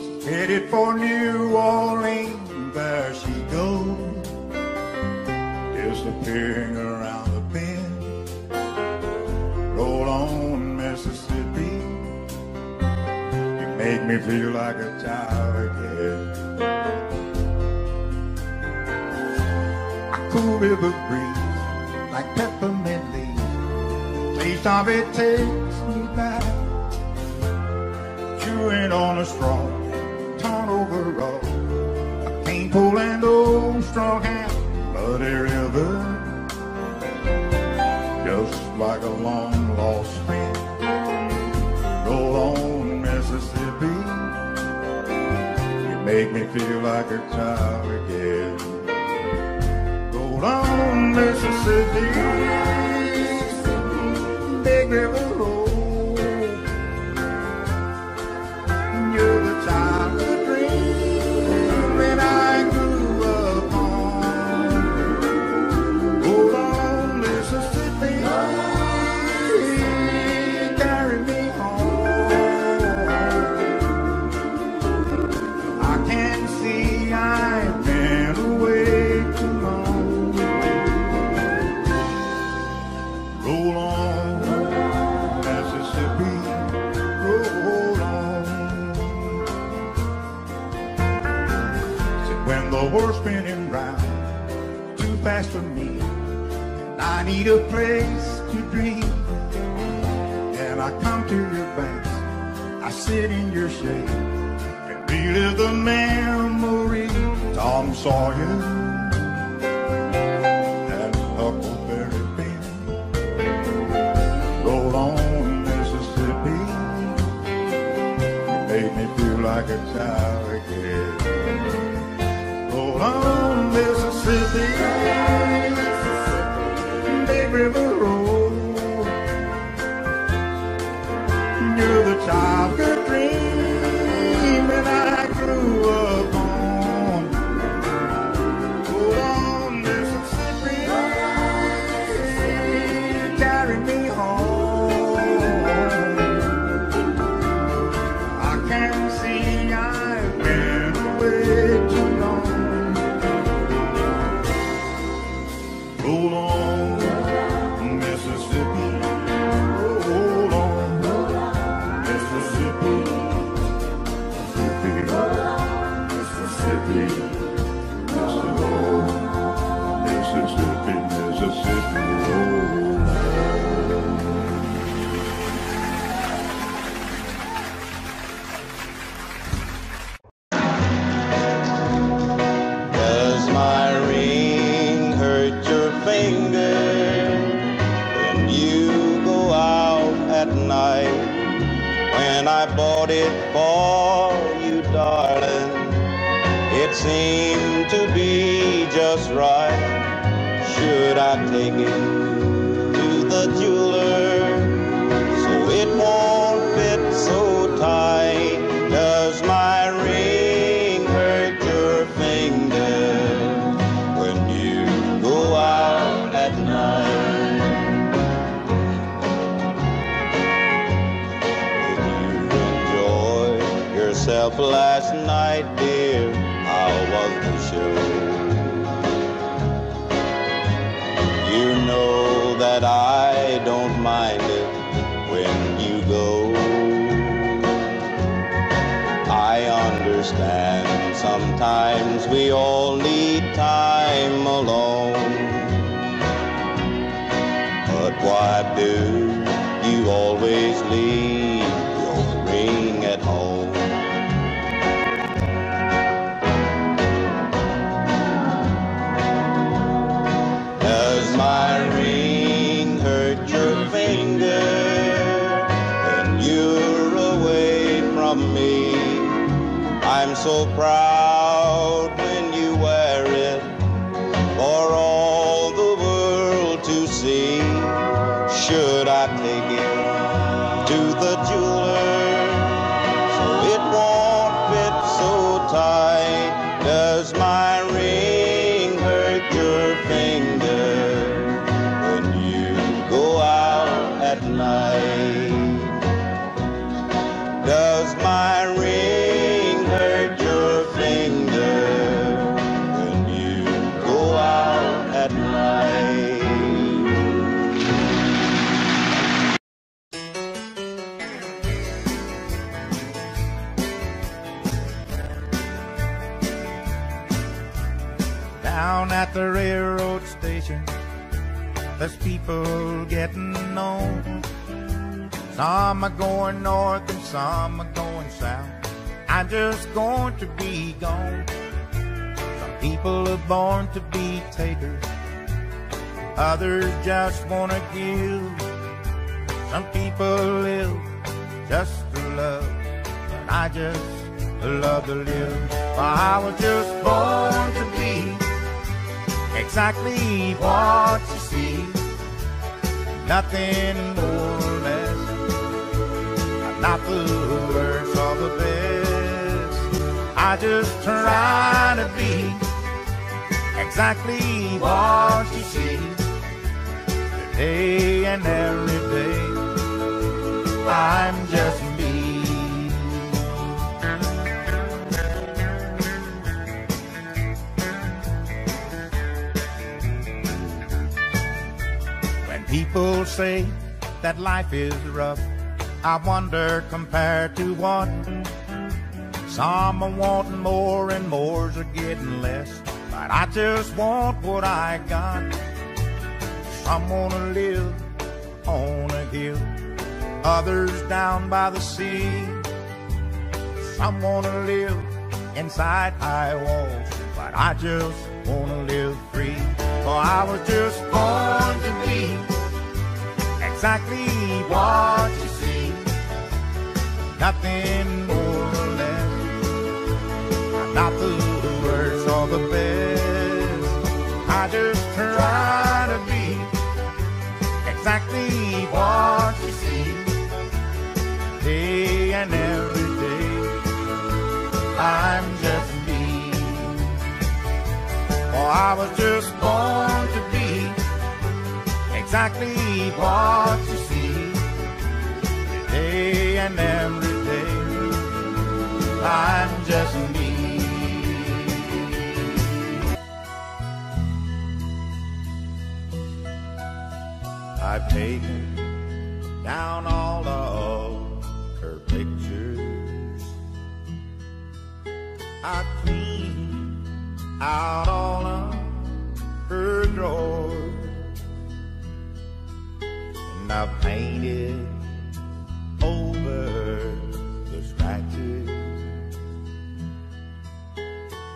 She's headed for New Orleans, there she goes, disappearing around the bend. Roll on, Mississippi. You make me feel like a child again. cool river breeze like peppermint leaves. Taste of it takes me back. Chewing on a straw, torn over a I can pull old straw hat, muddy river. Just like a long lost friend. Roll on, Mississippi. You make me feel like a child again down on Mississippi. Mississippi. Big river. need a place to dream. And I come to your banks, I sit in your shade, and relive the memory. Tom Sawyer and Huckleberry Finn Roll on Mississippi. You made me feel like a child again. Roll on Mississippi river road. understand. Sometimes we all need time alone. But why do you always leave? people getting on. Some are going north and some are going south. I'm just going to be gone. Some people are born to be takers. Others just wanna give. Some people live just to love. But I just love to live. For I was just born to be exactly what you see. Nothing more or less. I'm Not the worst or the best. I just try to be exactly what you see. Today and every day. I'm just people say that life is rough, I wonder compared to what. Some are wanting more and more's are getting less. But I just want what I got. Some wanna live on a hill, others down by the sea. Some wanna live inside high walls, but I just wanna live free. For I was just born to be exactly what you see. Nothing more or less. Not the worst or the best. I just try to be exactly what you see. Day and every day. I'm just me. Oh, I was just born to exactly what you see. Day and every day. I'm just me. I've taken down all of her pictures. I cleaned out all of her drawers. I've painted over the scratches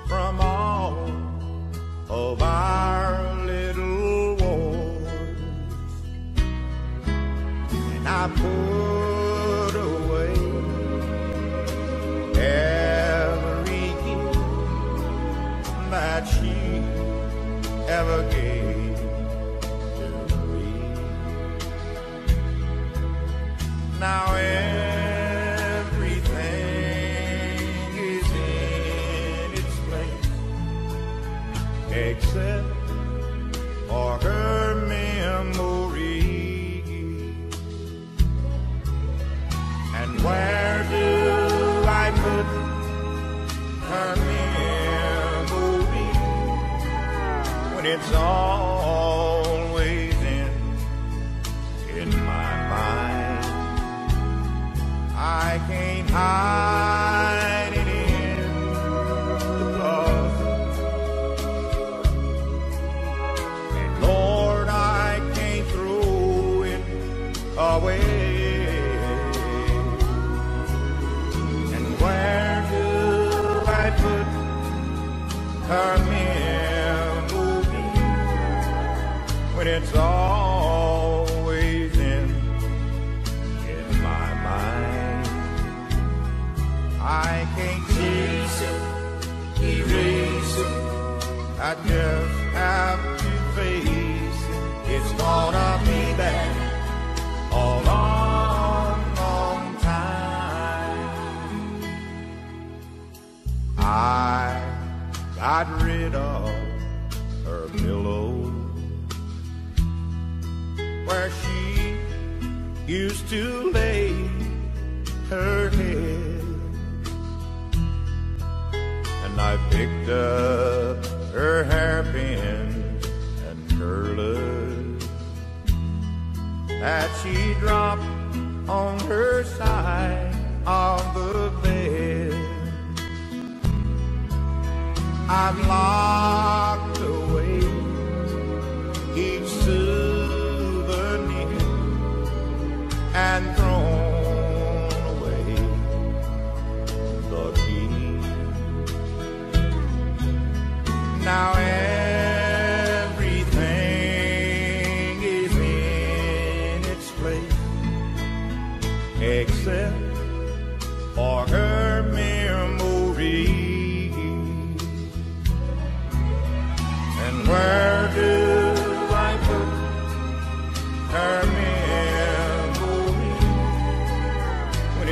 from all of our little wars. And I put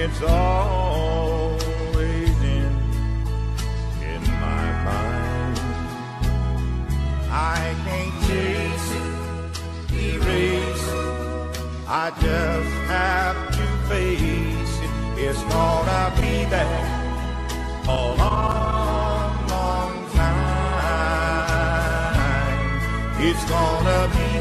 it's always in in my mind? I can't chase it, erase it. I just have to face it. It's gonna be there a long, long time. It's gonna be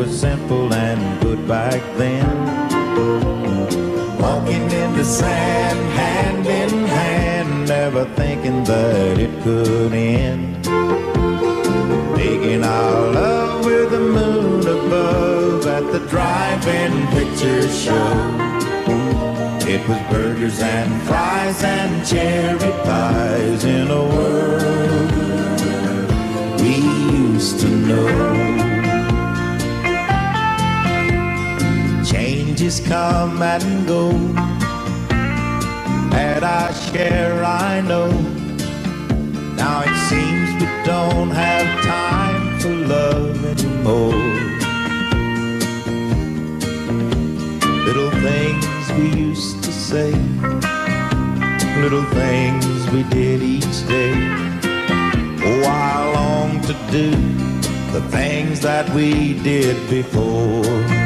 was simple and good back then. Walking in the sand, hand in hand, never thinking that it could end. Making our love with the moon above at the drive-in picture show. It was burgers and fries and cherry pies in a world we used to know. Changes come and go. Had our share, I know. Now it seems we don't have time for love anymore. Little things we used to say, little things we did each day. Oh, I long to do the things that we did before.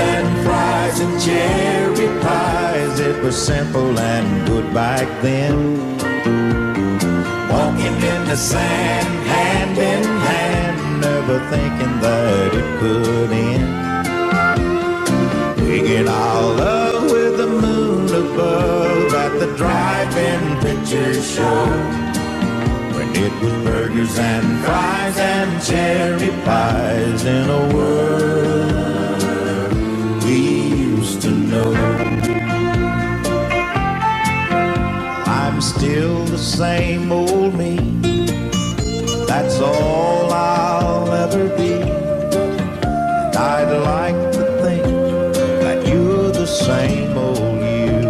And fries and cherry pies. It was simple and good back then. Walking in the sand, hand in hand, never thinking that it could end. Making our love with the moon above at the drive-in picture show. It was burgers and fries and cherry pies in a world I'm still the same old me. That's all I'll ever be. And I'd like to think that you're the same old you.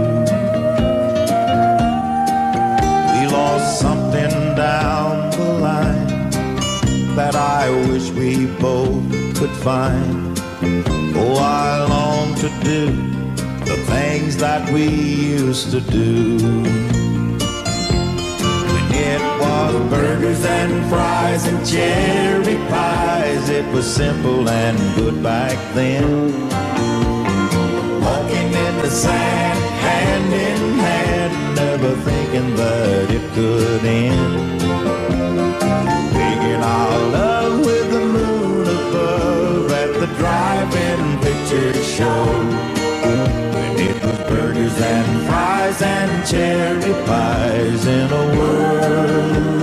We lost something down the line that I wish we both could find. Oh, I long to do things that we used to do. When it was burgers and fries and cherry pies, it was simple and good back then. Walking in the sand, hand in hand, never thinking that it could end. Making our love with the moon above at the drive-in picture show. And cherry pies in a world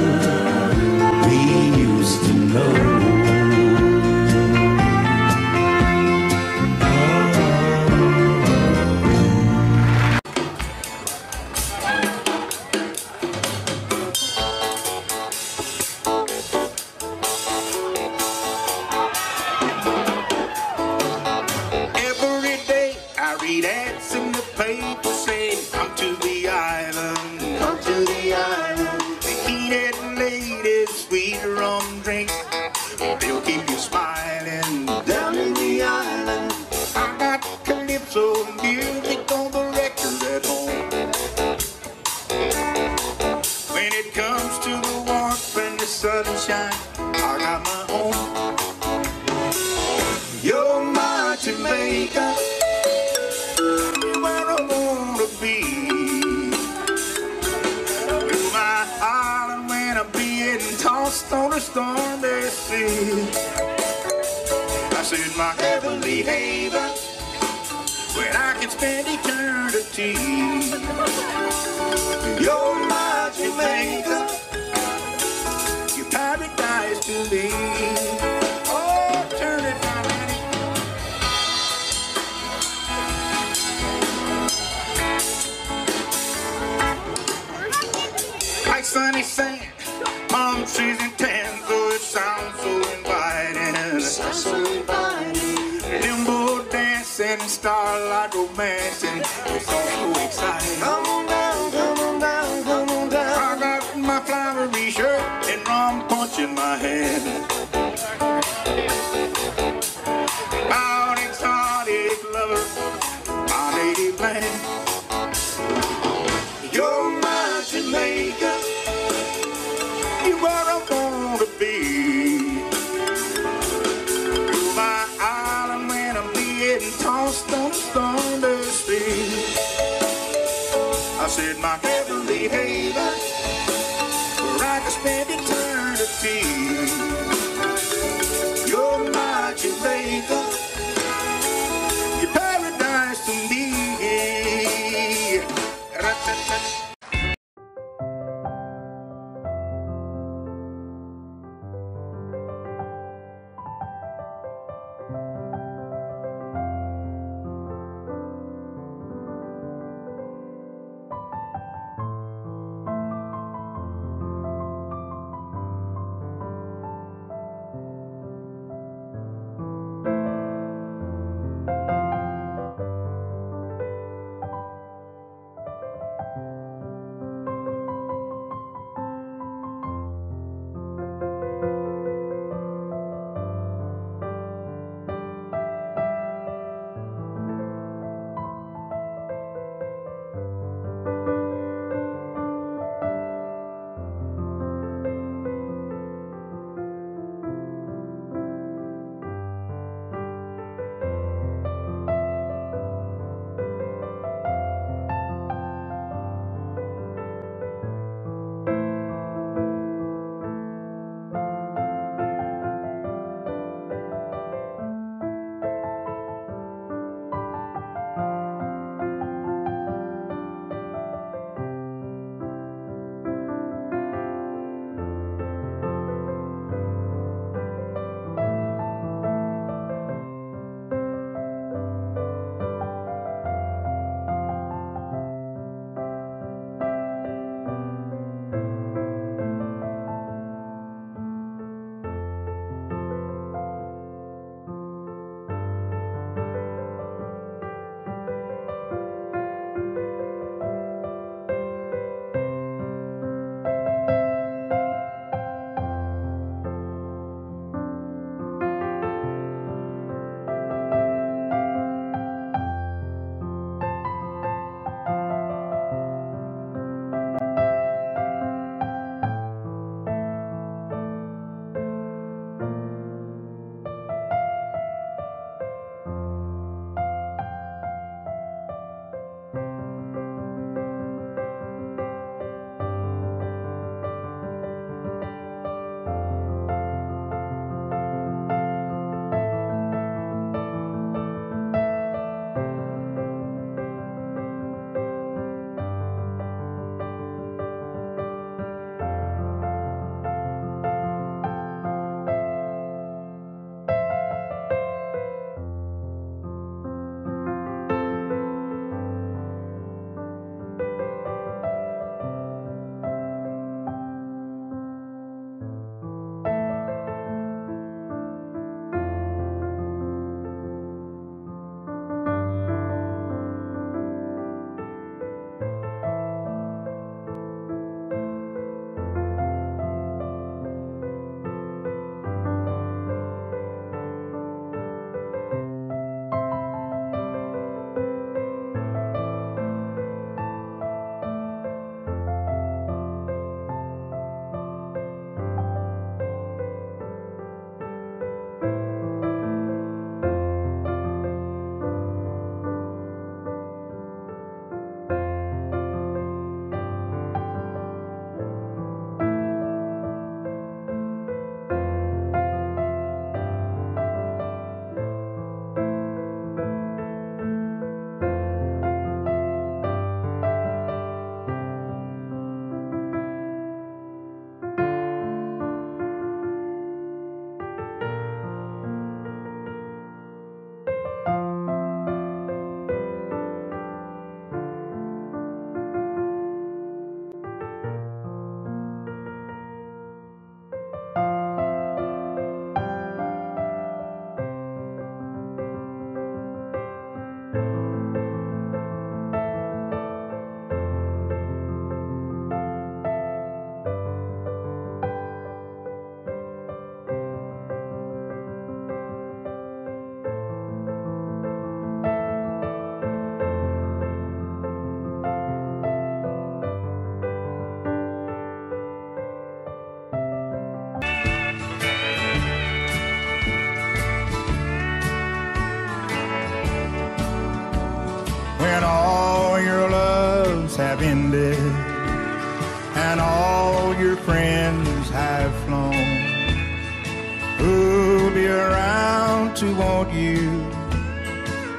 want you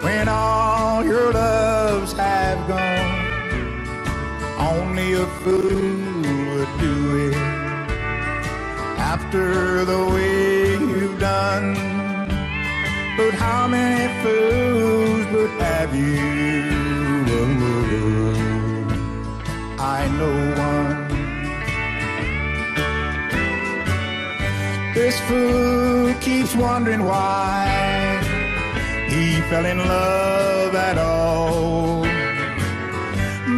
when all your loves have gone? Only a fool would do it after the way you've done. But how many fools would have you? I know one. This fool keeps wondering why fell in love at all.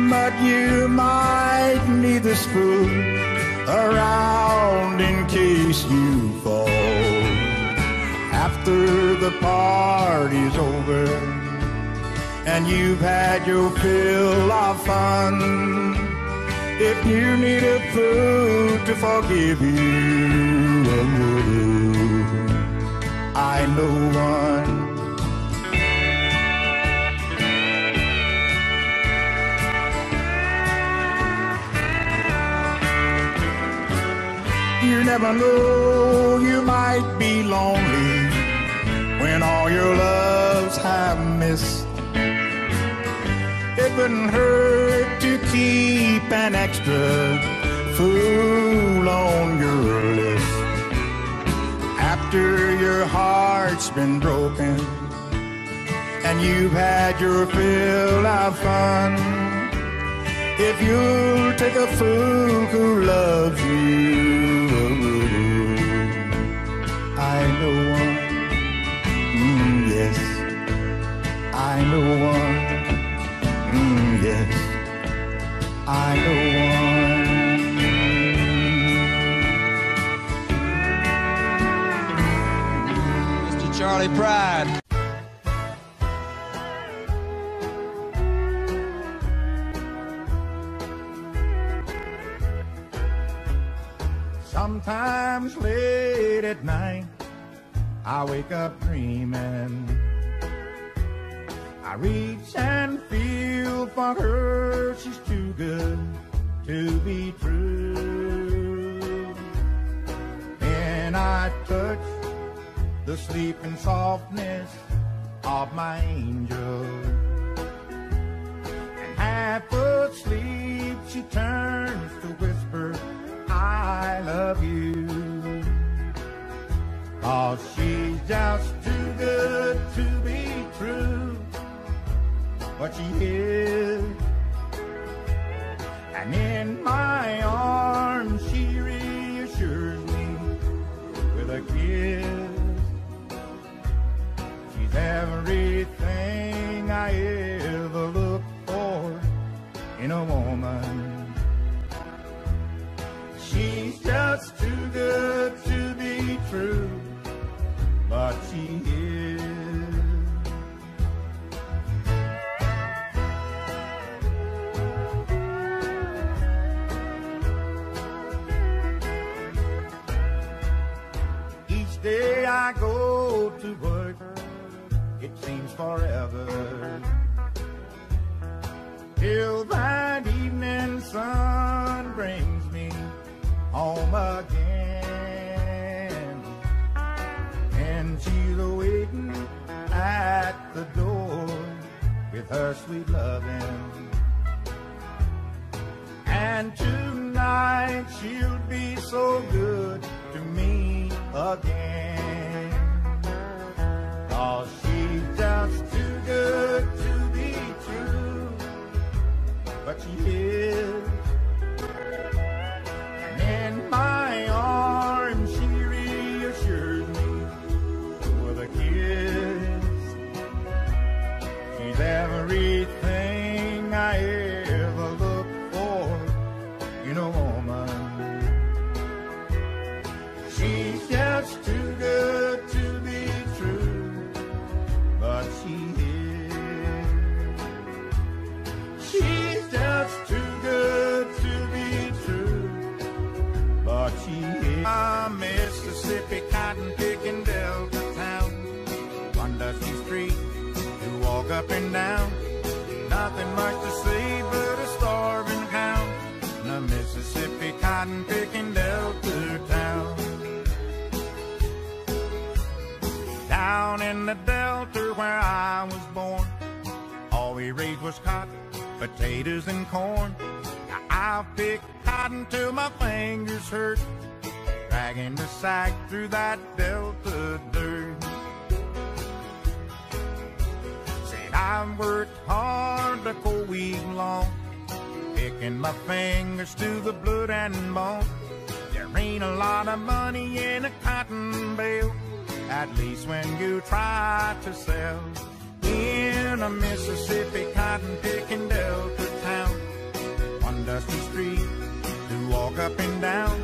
But you might need this fool around in case you fall. After the party's over and you've had your fill of fun, if you need a fool to forgive you, I know one. Never know, you might be lonely when all your loves have missed. It wouldn't hurt to keep an extra fool on your list. After your heart's been broken and you've had your fill of fun. If you'll take a fool who loves you, know one. Mm, yes, I know one. Mr. Charley Pride. Sometimes late at night, I wake up dreaming. I reach and feel for her, she's too good to be true. And I touch the sleeping softness of my angel. And half asleep, she turns to whisper, I love you. Oh, she's just too good to be true. But she is. And in my arms, she reassures me with a kiss. She's everything I ever look for in a woman. She's just too good with her sweet loving. And tonight she'll be so good was cotton, potatoes, and corn. Now I've picked cotton till my fingers hurt, dragging the sack through that delta dirt. Said I've worked hard the whole week long, picking my fingers to the blood and bone. There ain't a lot of money in a cotton bale, at least when you try to sell. In a Mississippi cotton picking delta town, one dusty street to walk up and down.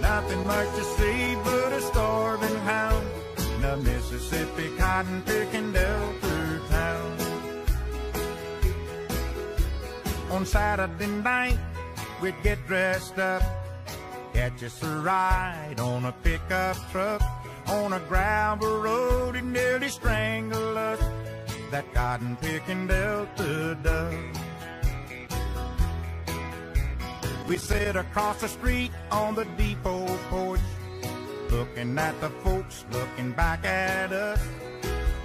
Nothing much to see but a starving hound. In a Mississippi cotton picking delta town. On Saturday night, we'd get dressed up Catch us a ride on a pickup truck on a gravel road and nearly strangle us. That cotton picking Delta does. We sit across the street on the depot porch, looking at the folks looking back at us,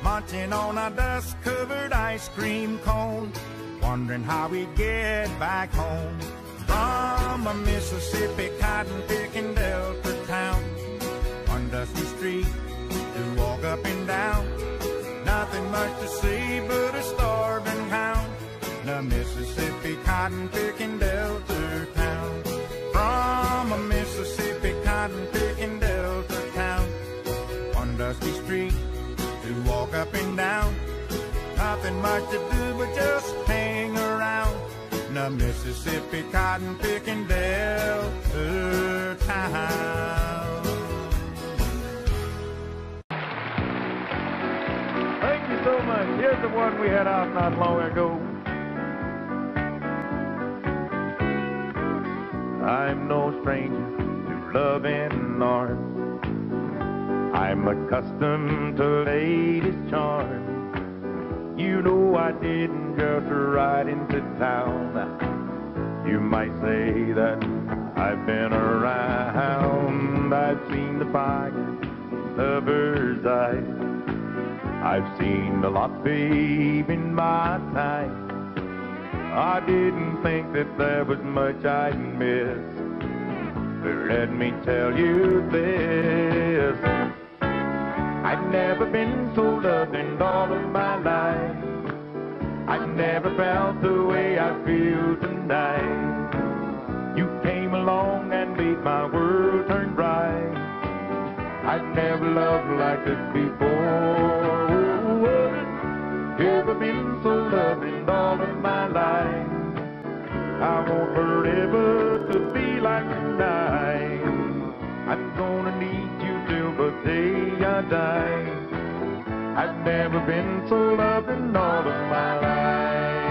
munching on a dust-covered ice cream cone, wondering how we get back home from a Mississippi cotton picking Delta town. One dusty street to walk up and down. Nothing much to see but a starving hound. The Mississippi cotton picking Delta town. From a Mississippi cotton picking Delta town. One dusty street to walk up and down. Nothing much to do but just hang around the Mississippi cotton picking Delta town. Here's the one we had out not long ago. I'm no stranger to love and art. I'm accustomed to ladies' charm. You know I didn't just ride into town. You might say that I've been around. I've seen the fire, lover's eyes. I've seen a lot, babe, in my time. I didn't think that there was much I'd miss. But let me tell you this. I've never been so loved in all of my life. I've never felt the way I feel tonight. You came along and made my world turn bright. I've never loved like this before. Ever been so loved in all of my life. I want forever to be like tonight. I'm gonna need you till the day I die. I've never been so loved in all of my life.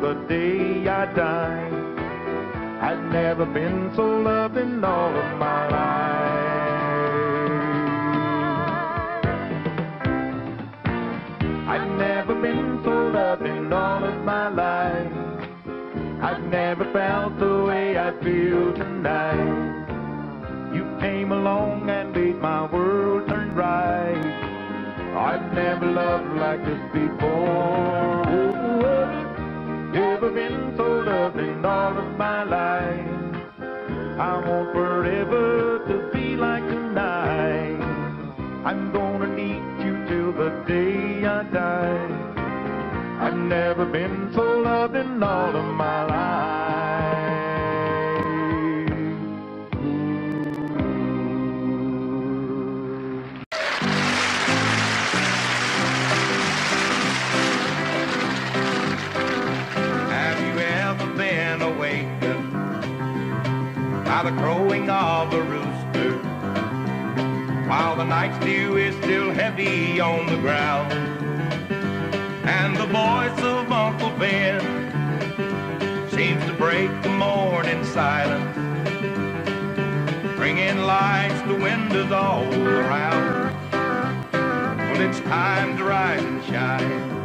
The day I die. I've never been so loved in all of my life. I've never been so loved in all of my life. I've never felt the way I feel tonight. You came along and made my world turn right. I've never loved like this before. Ever been so loved in all of my life. I want forever to be like tonight. I'm gonna need you till the day I die. I've never been so loved in all of my life. Dew is still heavy on the ground, and the voice of Uncle Ben seems to break the morning silence, bringing lights to windows all around. Well, it's time to rise and shine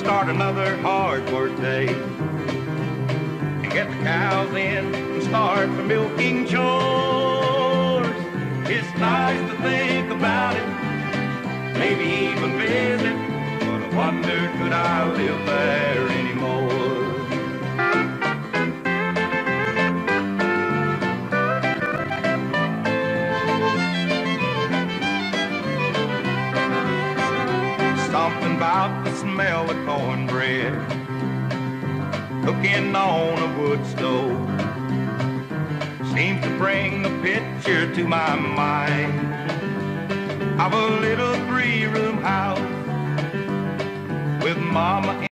start another hard work day. And get the cows in and start the milking chores. It's nice to think about it, maybe even visit. But I wonder, could I live there anymore? Something about the smell of cornbread cooking on a wood stove seems to bring a picture to my mind of a little three-room house with mama